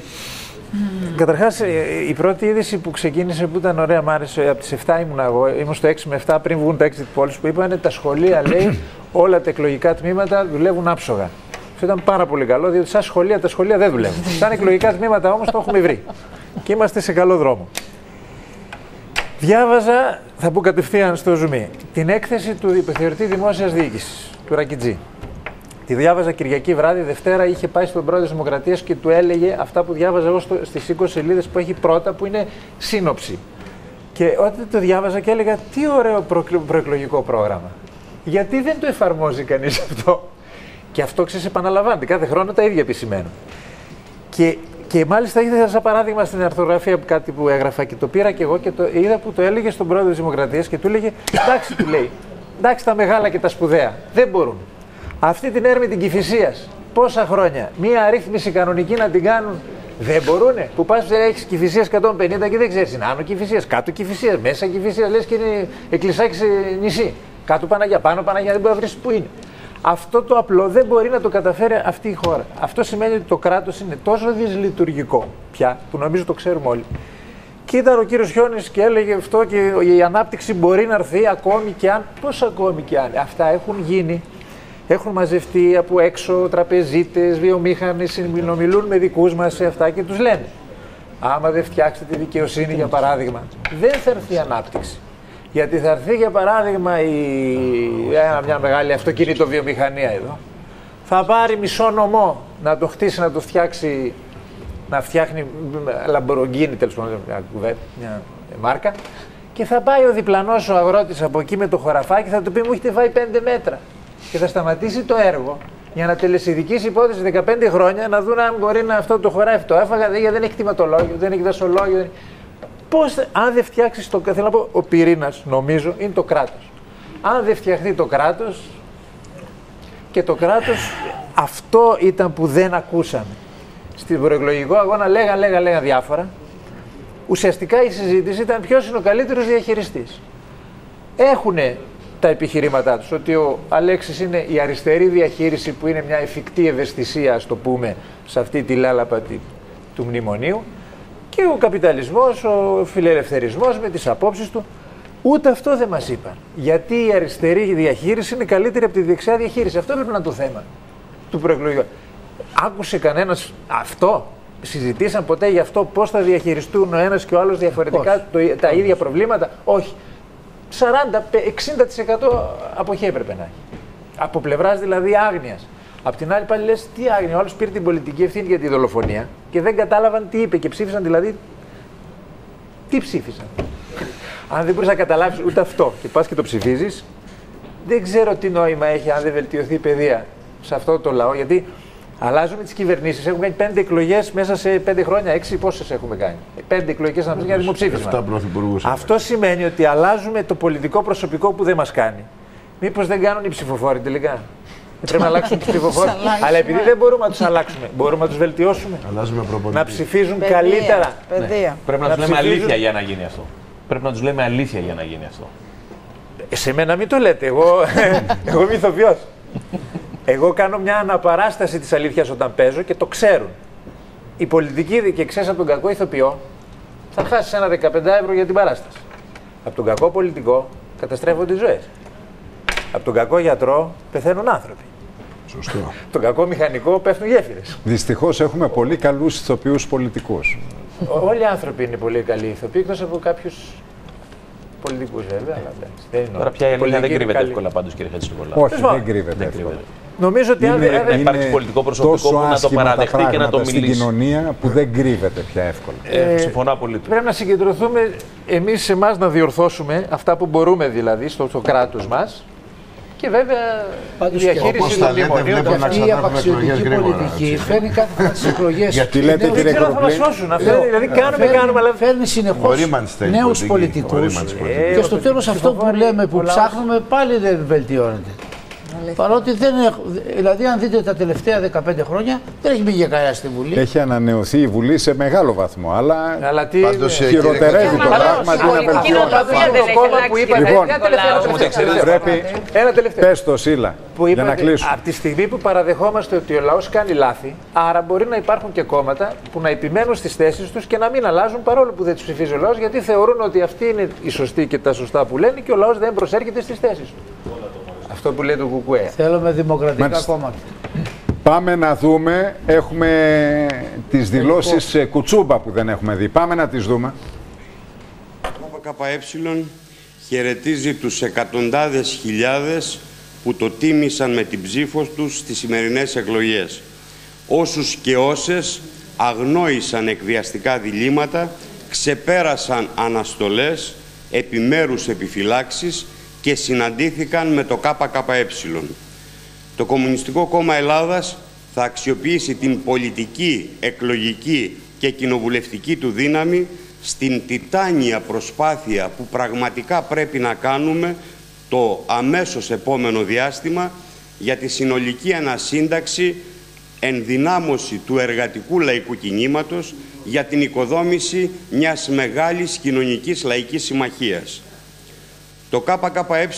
S18: Καταρχάς, ε, η πρώτη είδηση που ξεκίνησε που ήταν ωραία, μου άρεσε από τις 7 ήμουν εγώ. Ήμουν στο 6 με 7 πριν βγουν τα exit polls που είπαν τα σχολεία, λέει, *coughs* όλα τα εκλογικά τμήματα δουλεύουν άψογα. Αυτό ήταν πάρα πολύ καλό, διότι σαν σχολεία τα σχολεία δεν δουλεύουν. *laughs* Σαν εκλογικά τμήματα όμως το έχουμε βρει. Και είμαστε σε καλό δρόμο. Διάβαζα, θα πω κατευθείαν στο ζουμί, την έκθεση του επιθεωρητή δημόσιας διοίκησης, του Ρακιτζή. Τη διάβαζα Κυριακή βράδυ, Δευτέρα είχε πάει στον πρόεδρο της Δημοκρατίας και του έλεγε αυτά που διάβαζα εγώ στις 20 σελίδες που έχει πρώτα, που είναι σύνοψη. Και όταν το διάβαζα και έλεγα τι ωραίο προεκλογικό πρόγραμμα. Γιατί δεν το εφαρμόζει κανείς αυτό. Και αυτό ξέρεις, επαναλαμβάνεται. Κάθε χρόνο τα ίδια επισημαίνω. Και, και μάλιστα είδα σαν παράδειγμα στην αρθογραφία που κάτι που έγραφα και το πήρα και εγώ και το είδα που το έλεγε στον πρόεδρο της Δημοκρατίας και του έλεγε Εντάξει, του λέει, εντάξει τα μεγάλα και τα σπουδαία. Δεν μπορούν. Αυτή την έρμη την κυφυσίας. Πόσα χρόνια. Μία αρρύθμιση κανονική να την κάνουν. Δεν μπορούνε. Που πας έχεις κυφυσίας 150 και δεν ξέρεις. Είναι άνω κυφυσίας, κάτω κυφυσίας, μέσα κυφυσίας. Λες και είναι εκκλησάκι σε νησί. Κάτω Παναγιά, πάνω Παναγιά, δεν μπορεί να βρεις που είναι. Αυτό το απλό δεν μπορεί να το καταφέρει αυτή η χώρα. Αυτό σημαίνει ότι το κράτος είναι τόσο δυσλειτουργικό πια, που νομίζω το ξέρουμε όλοι. Και ήταν ο κύριος Χιόνης και έλεγε αυτό και η ανάπτυξη μπορεί να έρθει ακόμη και αν. Πώς ακόμη και αν. Αυτά έχουν γίνει έχουν μαζευτεί από έξω τραπεζίτες, βιομήχανοι, συνομιλούν με δικούς μας σε αυτά και τους λένε. Άμα δεν φτιάξετε τη δικαιοσύνη, για παράδειγμα, δεν θα έρθει η ανάπτυξη. Γιατί θα έρθει, για παράδειγμα, η... μια μεγάλη αυτοκίνητο βιομηχανία εδώ. Θα πάρει μισό νομό να το χτίσει, να το φτιάξει, να φτιάχνει λαμπορογκίνη, τέλος πάντων, μια, μια μάρκα. Και θα πάει ο διπλανός ο αγρότης από εκεί με το χωραφάκι, θα του πει: Μου έχετε φάει πέντε μέτρα και θα σταματήσει το έργο για να τελεσυδικήσει υπόθεση 15 χρόνια να δουν αν μπορεί να αυτό το χωράει αυτό. Έφαγα, δεν, δεν έχει κτηματολόγιο, δεν έχει δασολόγιο. Δεν... Πώς, αν δεν φτιάξεις το. Θέλω να πω, ο πυρήνας, νομίζω, είναι το κράτος. Αν δεν φτιαχτεί το κράτος, και το κράτος αυτό ήταν που δεν ακούσαμε. Στην προεκλογικό αγώνα λέγαν, λέγαν, λέγαν διάφορα. Ουσιαστικά η συζήτηση ήταν ποιος είναι ο καλύτερος διαχειριστής. Έχουν τα επιχειρήματά τους, ότι ο Αλέξης είναι η αριστερή διαχείριση που είναι μια εφικτή ευαισθησία, ας το πούμε, σε αυτή τη λάλαπα του μνημονίου και ο καπιταλισμός, ο φιλελευθερισμός με τις απόψεις του, ούτε αυτό δεν μας είπαν. Γιατί η αριστερή διαχείριση είναι καλύτερη από τη δεξιά διαχείριση. Αυτό πρέπει να είναι το θέμα του προεκλογικού. Άκουσε κανένας αυτό, συζητήσαν ποτέ γι' αυτό πώς θα διαχειριστούν ο ένας και ο άλλος διαφορετικά τα ίδια προβλήματα; Όχι. 40-60% αποχή έπρεπε να έχει. Από πλευράς δηλαδή άγνοιας. Απ' την άλλη πάλι λες τι άγνοια. Ο άλλος πήρε την πολιτική ευθύνη για τη δολοφονία και δεν κατάλαβαν τι είπε και ψήφισαν δηλαδή. Τι ψήφισαν. αν δεν μπορείς να καταλάβεις ούτε αυτό και πας και το ψηφίζεις, δεν ξέρω τι νόημα έχει αν δεν βελτιωθεί η παιδεία σε αυτό το λαό. Γιατί Αλλάζουμε τις κυβερνήσεις. Έχουμε κάνει πέντε εκλογές μέσα σε πέντε χρόνια. Έξι πόσες έχουμε κάνει. Πέντε εκλογικέ αναμετρήσει για δημοψήφισμα. Αυτό σημαίνει ότι αλλάζουμε το πολιτικό προσωπικό που δεν μας κάνει. Μήπως δεν κάνουν οι ψηφοφόροι τελικά; *laughs* Πρέπει να αλλάξουν τους ψηφοφόρους. Αλλά επειδή δεν μπορούμε να τους αλλάξουμε, μπορούμε να τους βελτιώσουμε. Να ψηφίζουν Παιδεία. καλύτερα.
S13: Ναι. Πρέπει να, να τους λέμε αλήθεια για να γίνει αυτό. Πρέπει να τους λέμε αλήθεια για να γίνει αυτό.
S18: Ε, σε μένα μην το λέτε. Εγώ, *laughs* εγώ είμαι ηθοποιός. *laughs* Εγώ κάνω μια αναπαράσταση της αλήθειας όταν παίζω και το ξέρουν. Η πολιτική και ξέρει από τον κακό ηθοποιό θα χάσει ένα 15 ευρώ για την παράσταση. Από τον κακό πολιτικό καταστρέφονται οι ζωές. Από τον κακό γιατρό πεθαίνουν άνθρωποι.
S2: Σωστό.
S18: Από τον κακό μηχανικό πέφτουν γέφυρες.
S2: Δυστυχώς έχουμε πολύ καλούς ηθοποιούς πολιτικούς.
S18: Όλοι οι άνθρωποι είναι πολύ καλοί ηθοποιοί, εκτός από κάποιους πολιτικούς βέβαια. Αλλά δεν είναι
S13: Τώρα πια η αλήθεια δεν κρύβεται εύκολα πάντως, κύριε Χατζηνικολάου.
S2: Όχι, δεν κρύβεται.
S18: Νομίζω ότι
S13: αν δεν υπάρξει πολιτικό προσωπικό που να το παραδεχτεί και να το μιλήσει.
S2: Στην κοινωνία που δεν κρύβεται πια εύκολα.
S13: Ε, συμφωνώ απολύτως.
S18: Πρέπει να συγκεντρωθούμε εμείς σε εμάς να διορθώσουμε αυτά που μπορούμε δηλαδή στο, στο κράτος μας και και βέβαια η διαχείριση των
S17: μνημονίων. Αυτή η απαξιωτική πολιτική φέρνει κάθε φορά τις εκλογές. *laughs*
S2: Γιατί λέτε κύριε
S18: Δεν ξέρω θα μα σώσουν. Δηλαδή κάνουμε, κάνουμε, αλλά
S17: φέρνει συνεχώς νέους πολιτικούς. Και στο τέλος αυτό που λέμε, που ψάχνουμε, πάλι δεν βελτιώνεται. Παρότι δεν έχω. Δηλαδή, αν δείτε τα τελευταία 15 χρόνια, δεν έχει μπει κανένα στη Βουλή.
S2: Έχει ανανεωθεί η Βουλή σε μεγάλο βαθμό. Αλλά,
S18: αλλά τι...
S2: πάντως, χειροτερεύει το πράγμα. Τι να βελτιώνει.
S18: Το κόμμα που είπατε.
S2: Λοιπόν, πρέπει.
S18: Ένα τελευταίο.
S2: Πε το, Σίλα.
S18: Που
S2: για να κλείσουμε.
S18: Από τη στιγμή που παραδεχόμαστε ότι ο λαό κάνει λάθη, άρα μπορεί να υπάρχουν και κόμματα που να επιμένουν στι θέσει του και να μην αλλάζουν παρόλο που δεν του ψηφίζει ο λαό, γιατί θεωρούν ότι αυτοί είναι οι σωστοί και τα σωστά που λένε και ο λαό δεν προσέρχεται στι θέσει του. Αυτό που λέει το Κουκουέ.
S17: Θέλουμε δημοκρατικά Μάλιστα. κόμματα.
S2: Πάμε να δούμε, έχουμε τις δηλώσεις ε, Κουτσούμπα που δεν έχουμε δει. Πάμε να τις δούμε.
S19: Το ΚΚΕ χαιρετίζει τους εκατοντάδες χιλιάδες που το τίμησαν με την ψήφος τους στις σημερινές εκλογές. Όσους και όσες αγνόησαν εκβιαστικά διλήμματα, ξεπέρασαν αναστολές, επιμέρους επιφυλάξεις και συναντήθηκαν με το ΚΚΕ. Το Κομμουνιστικό Κόμμα Ελλάδας θα αξιοποιήσει την πολιτική, εκλογική και κοινοβουλευτική του δύναμη στην τιτάνια προσπάθεια που πραγματικά πρέπει να κάνουμε το αμέσως επόμενο διάστημα για τη συνολική ανασύνταξη ενδυνάμωση του εργατικού λαϊκού κινήματος για την οικοδόμηση μιας μεγάλης κοινωνικής λαϊκής συμμαχίας. Το ΚΚΕ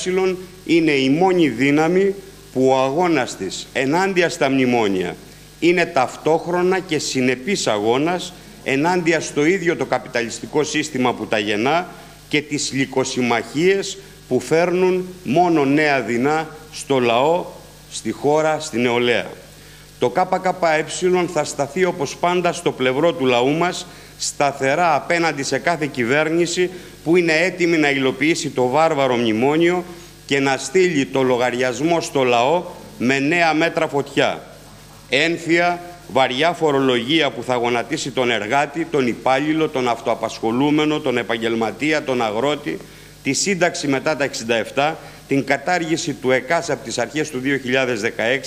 S19: είναι η μόνη δύναμη που ο αγώνας της ενάντια στα μνημόνια είναι ταυτόχρονα και συνεπής αγώνας ενάντια στο ίδιο το καπιταλιστικό σύστημα που τα γεννά και τις λικοσυμμαχίες που φέρνουν μόνο νέα δεινά στο λαό, στη χώρα, στη νεολαία. Το ΚΚΕ θα σταθεί όπως πάντα στο πλευρό του λαού μας σταθερά απέναντι σε κάθε κυβέρνηση που είναι έτοιμη να υλοποιήσει το βάρβαρο μνημόνιο και να στείλει το λογαριασμό στο λαό με νέα μέτρα φωτιά. Ένθια, βαριά φορολογία που θα γονατίσει τον εργάτη, τον υπάλληλο, τον αυτοαπασχολούμενο, τον επαγγελματία, τον αγρότη, τη σύνταξη μετά τα 67, την κατάργηση του ΕΚΑΣ από τις αρχές του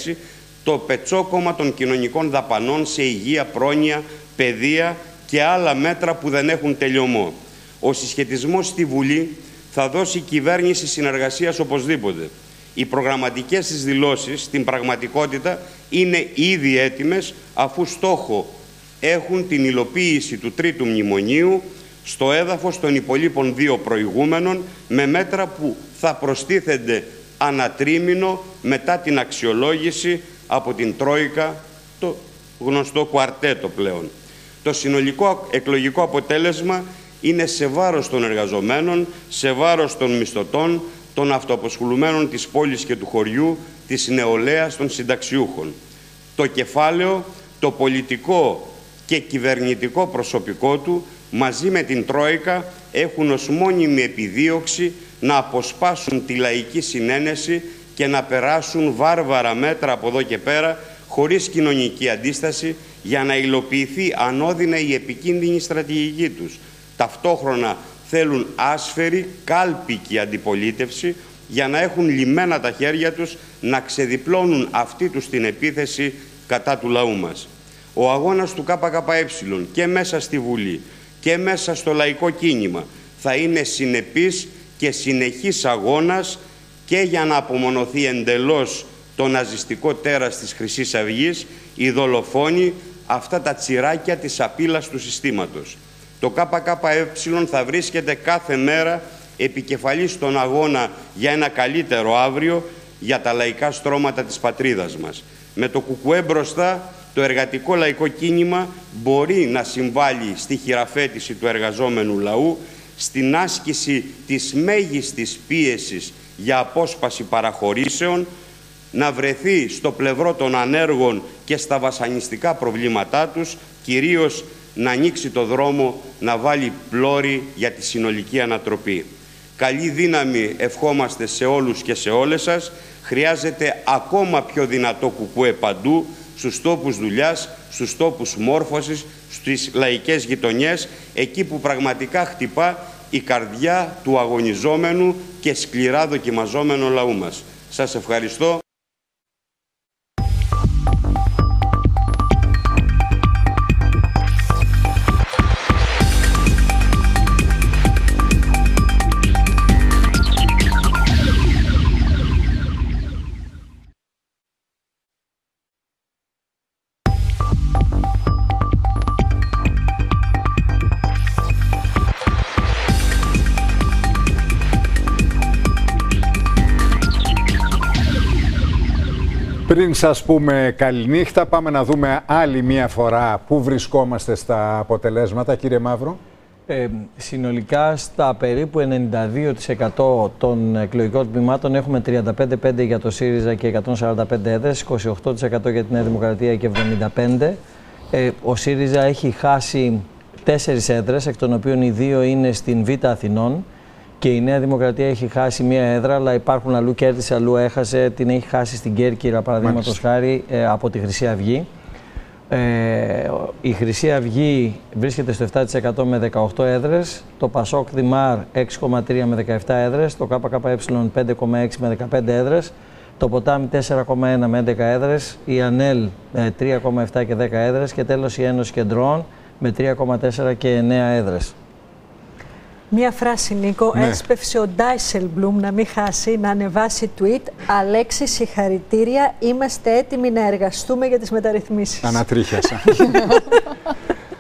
S19: 2016, το πετσόκομα των κοινωνικών δαπανών σε υγεία, πρόνοια, παιδεία και άλλα μέτρα που δεν έχουν τελειωμό. Ο συσχετισμός στη Βουλή θα δώσει κυβέρνηση συνεργασίας οπωσδήποτε. Οι προγραμματικές της δηλώσεις στην πραγματικότητα είναι ήδη έτοιμες αφού στόχο έχουν την υλοποίηση του τρίτου μνημονίου στο έδαφος των υπολείπων δύο προηγούμενων με μέτρα που θα προστίθενται ανατρίμηνο μετά την αξιολόγηση από την Τρόικα, το γνωστό κουαρτέτο πλέον. Το συνολικό εκλογικό αποτέλεσμα είναι σε βάρος των εργαζομένων, σε βάρος των μισθωτών, των αυτοαποσχολουμένων της πόλης και του χωριού, της νεολαίας των συνταξιούχων. Το κεφάλαιο, το πολιτικό και κυβερνητικό προσωπικό του, μαζί με την Τρόικα, έχουν ως μόνιμη επιδίωξη να αποσπάσουν τη λαϊκή συνένεση και να περάσουν βάρβαρα μέτρα από εδώ και πέρα, χωρίς κοινωνική αντίσταση, για να υλοποιηθεί ανώδυνα η επικίνδυνη στρατηγική τους. Ταυτόχρονα θέλουν άσφαιρη, κάλπικη αντιπολίτευση για να έχουν λιμένα τα χέρια τους να ξεδιπλώνουν αυτή τους την επίθεση κατά του λαού μας. Ο αγώνας του ΚΚΕ και μέσα στη Βουλή και μέσα στο λαϊκό κίνημα θα είναι συνεπής και συνεχής αγώνας και για να απομονωθεί εντελώς το ναζιστικό τέρας της χρυσής Αυγής, οι δολοφόνοι, αυτά τα τσιράκια της απειλής του συστήματος. Το ΚΚΕ θα βρίσκεται κάθε μέρα επικεφαλής στον αγώνα για ένα καλύτερο αύριο για τα λαϊκά στρώματα της πατρίδας μας. Με το ΚΚΕ μπροστά, το εργατικό λαϊκό κίνημα μπορεί να συμβάλλει στη χειραφέτηση του εργαζόμενου λαού, στην άσκηση της μέγιστης πίεσης για απόσπαση παραχωρήσεων, να βρεθεί στο πλευρό των ανέργων και στα βασανιστικά προβλήματά τους, κυρίως να ανοίξει το δρόμο, να βάλει πλώρη για τη συνολική ανατροπή. Καλή δύναμη ευχόμαστε σε όλους και σε όλες σας. Χρειάζεται ακόμα πιο δυνατό κουκούε παντού, στους τόπους δουλειάς, στους τόπους μόρφωσης, στις λαϊκές γειτονιές, εκεί που πραγματικά χτυπά η καρδιά του αγωνιζόμενου και σκληρά δοκιμαζόμενου λαού μας. Σας ευχαριστώ.
S2: Πριν σας πούμε καληνύχτα, πάμε να δούμε άλλη μία φορά πού βρισκόμαστε στα αποτελέσματα, κύριε Μαύρο.
S4: Ε, συνολικά στα περίπου 92% των εκλογικών τμήματων έχουμε 35-5 για το ΣΥΡΙΖΑ και 145 έδρες, 28% για την Νέα Δημοκρατία και 75. Ε, ο ΣΥΡΙΖΑ έχει χάσει 4 έδρες, εκ των οποίων οι δύο είναι στην Β' Αθηνών και η Νέα Δημοκρατία έχει χάσει μία έδρα, αλλά υπάρχουν αλλού κέρδισε, αλλού έχασε. Την έχει χάσει στην Κέρκυρα, παραδείγματος χάρη, ε, από τη Χρυσή Αυγή. Ε, η Χρυσή Αυγή βρίσκεται στο 7% με 18 έδρες, το Πασόκ Δημάρ 6,3 με 17 έδρες, το ΚΚΕ 5,6 με 15 έδρες, το Ποτάμι 4,1 με 11 έδρες, η ΑΝΕΛ 3,7 ε, και 10 έδρες και τέλος η Ένωση Κεντρών με 3,4 και 9 έδρες.
S20: Μία φράση, Νίκο. Ναι. Έσπευσε ο Ντάισελμπλουμ να μην χάσει, να ανεβάσει tweet. Αλέξη, συγχαρητήρια. Είμαστε έτοιμοι να εργαστούμε για τις μεταρρυθμίσεις.
S2: Ανατρίχιασα.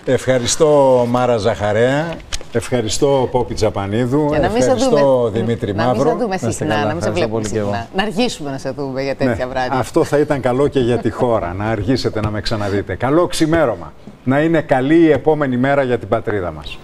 S2: Ευχαριστώ Μάρα Ζαχαρέα. Ευχαριστώ Πόπη Τζαπανίδου. Ευχαριστώ Δημήτρη Μαύρο.
S12: Να μην σε δούμε συχνά, να μην σε βλέπουμε συχνά. Να αργήσουμε να σε δούμε για τέτοια ναι. βράδια.
S2: Αυτό θα ήταν καλό και για τη χώρα, να αργήσετε να με ξαναδείτε. Καλό ξημέρωμα. Να είναι καλή η επόμενη μέρα για την πατρίδα μας.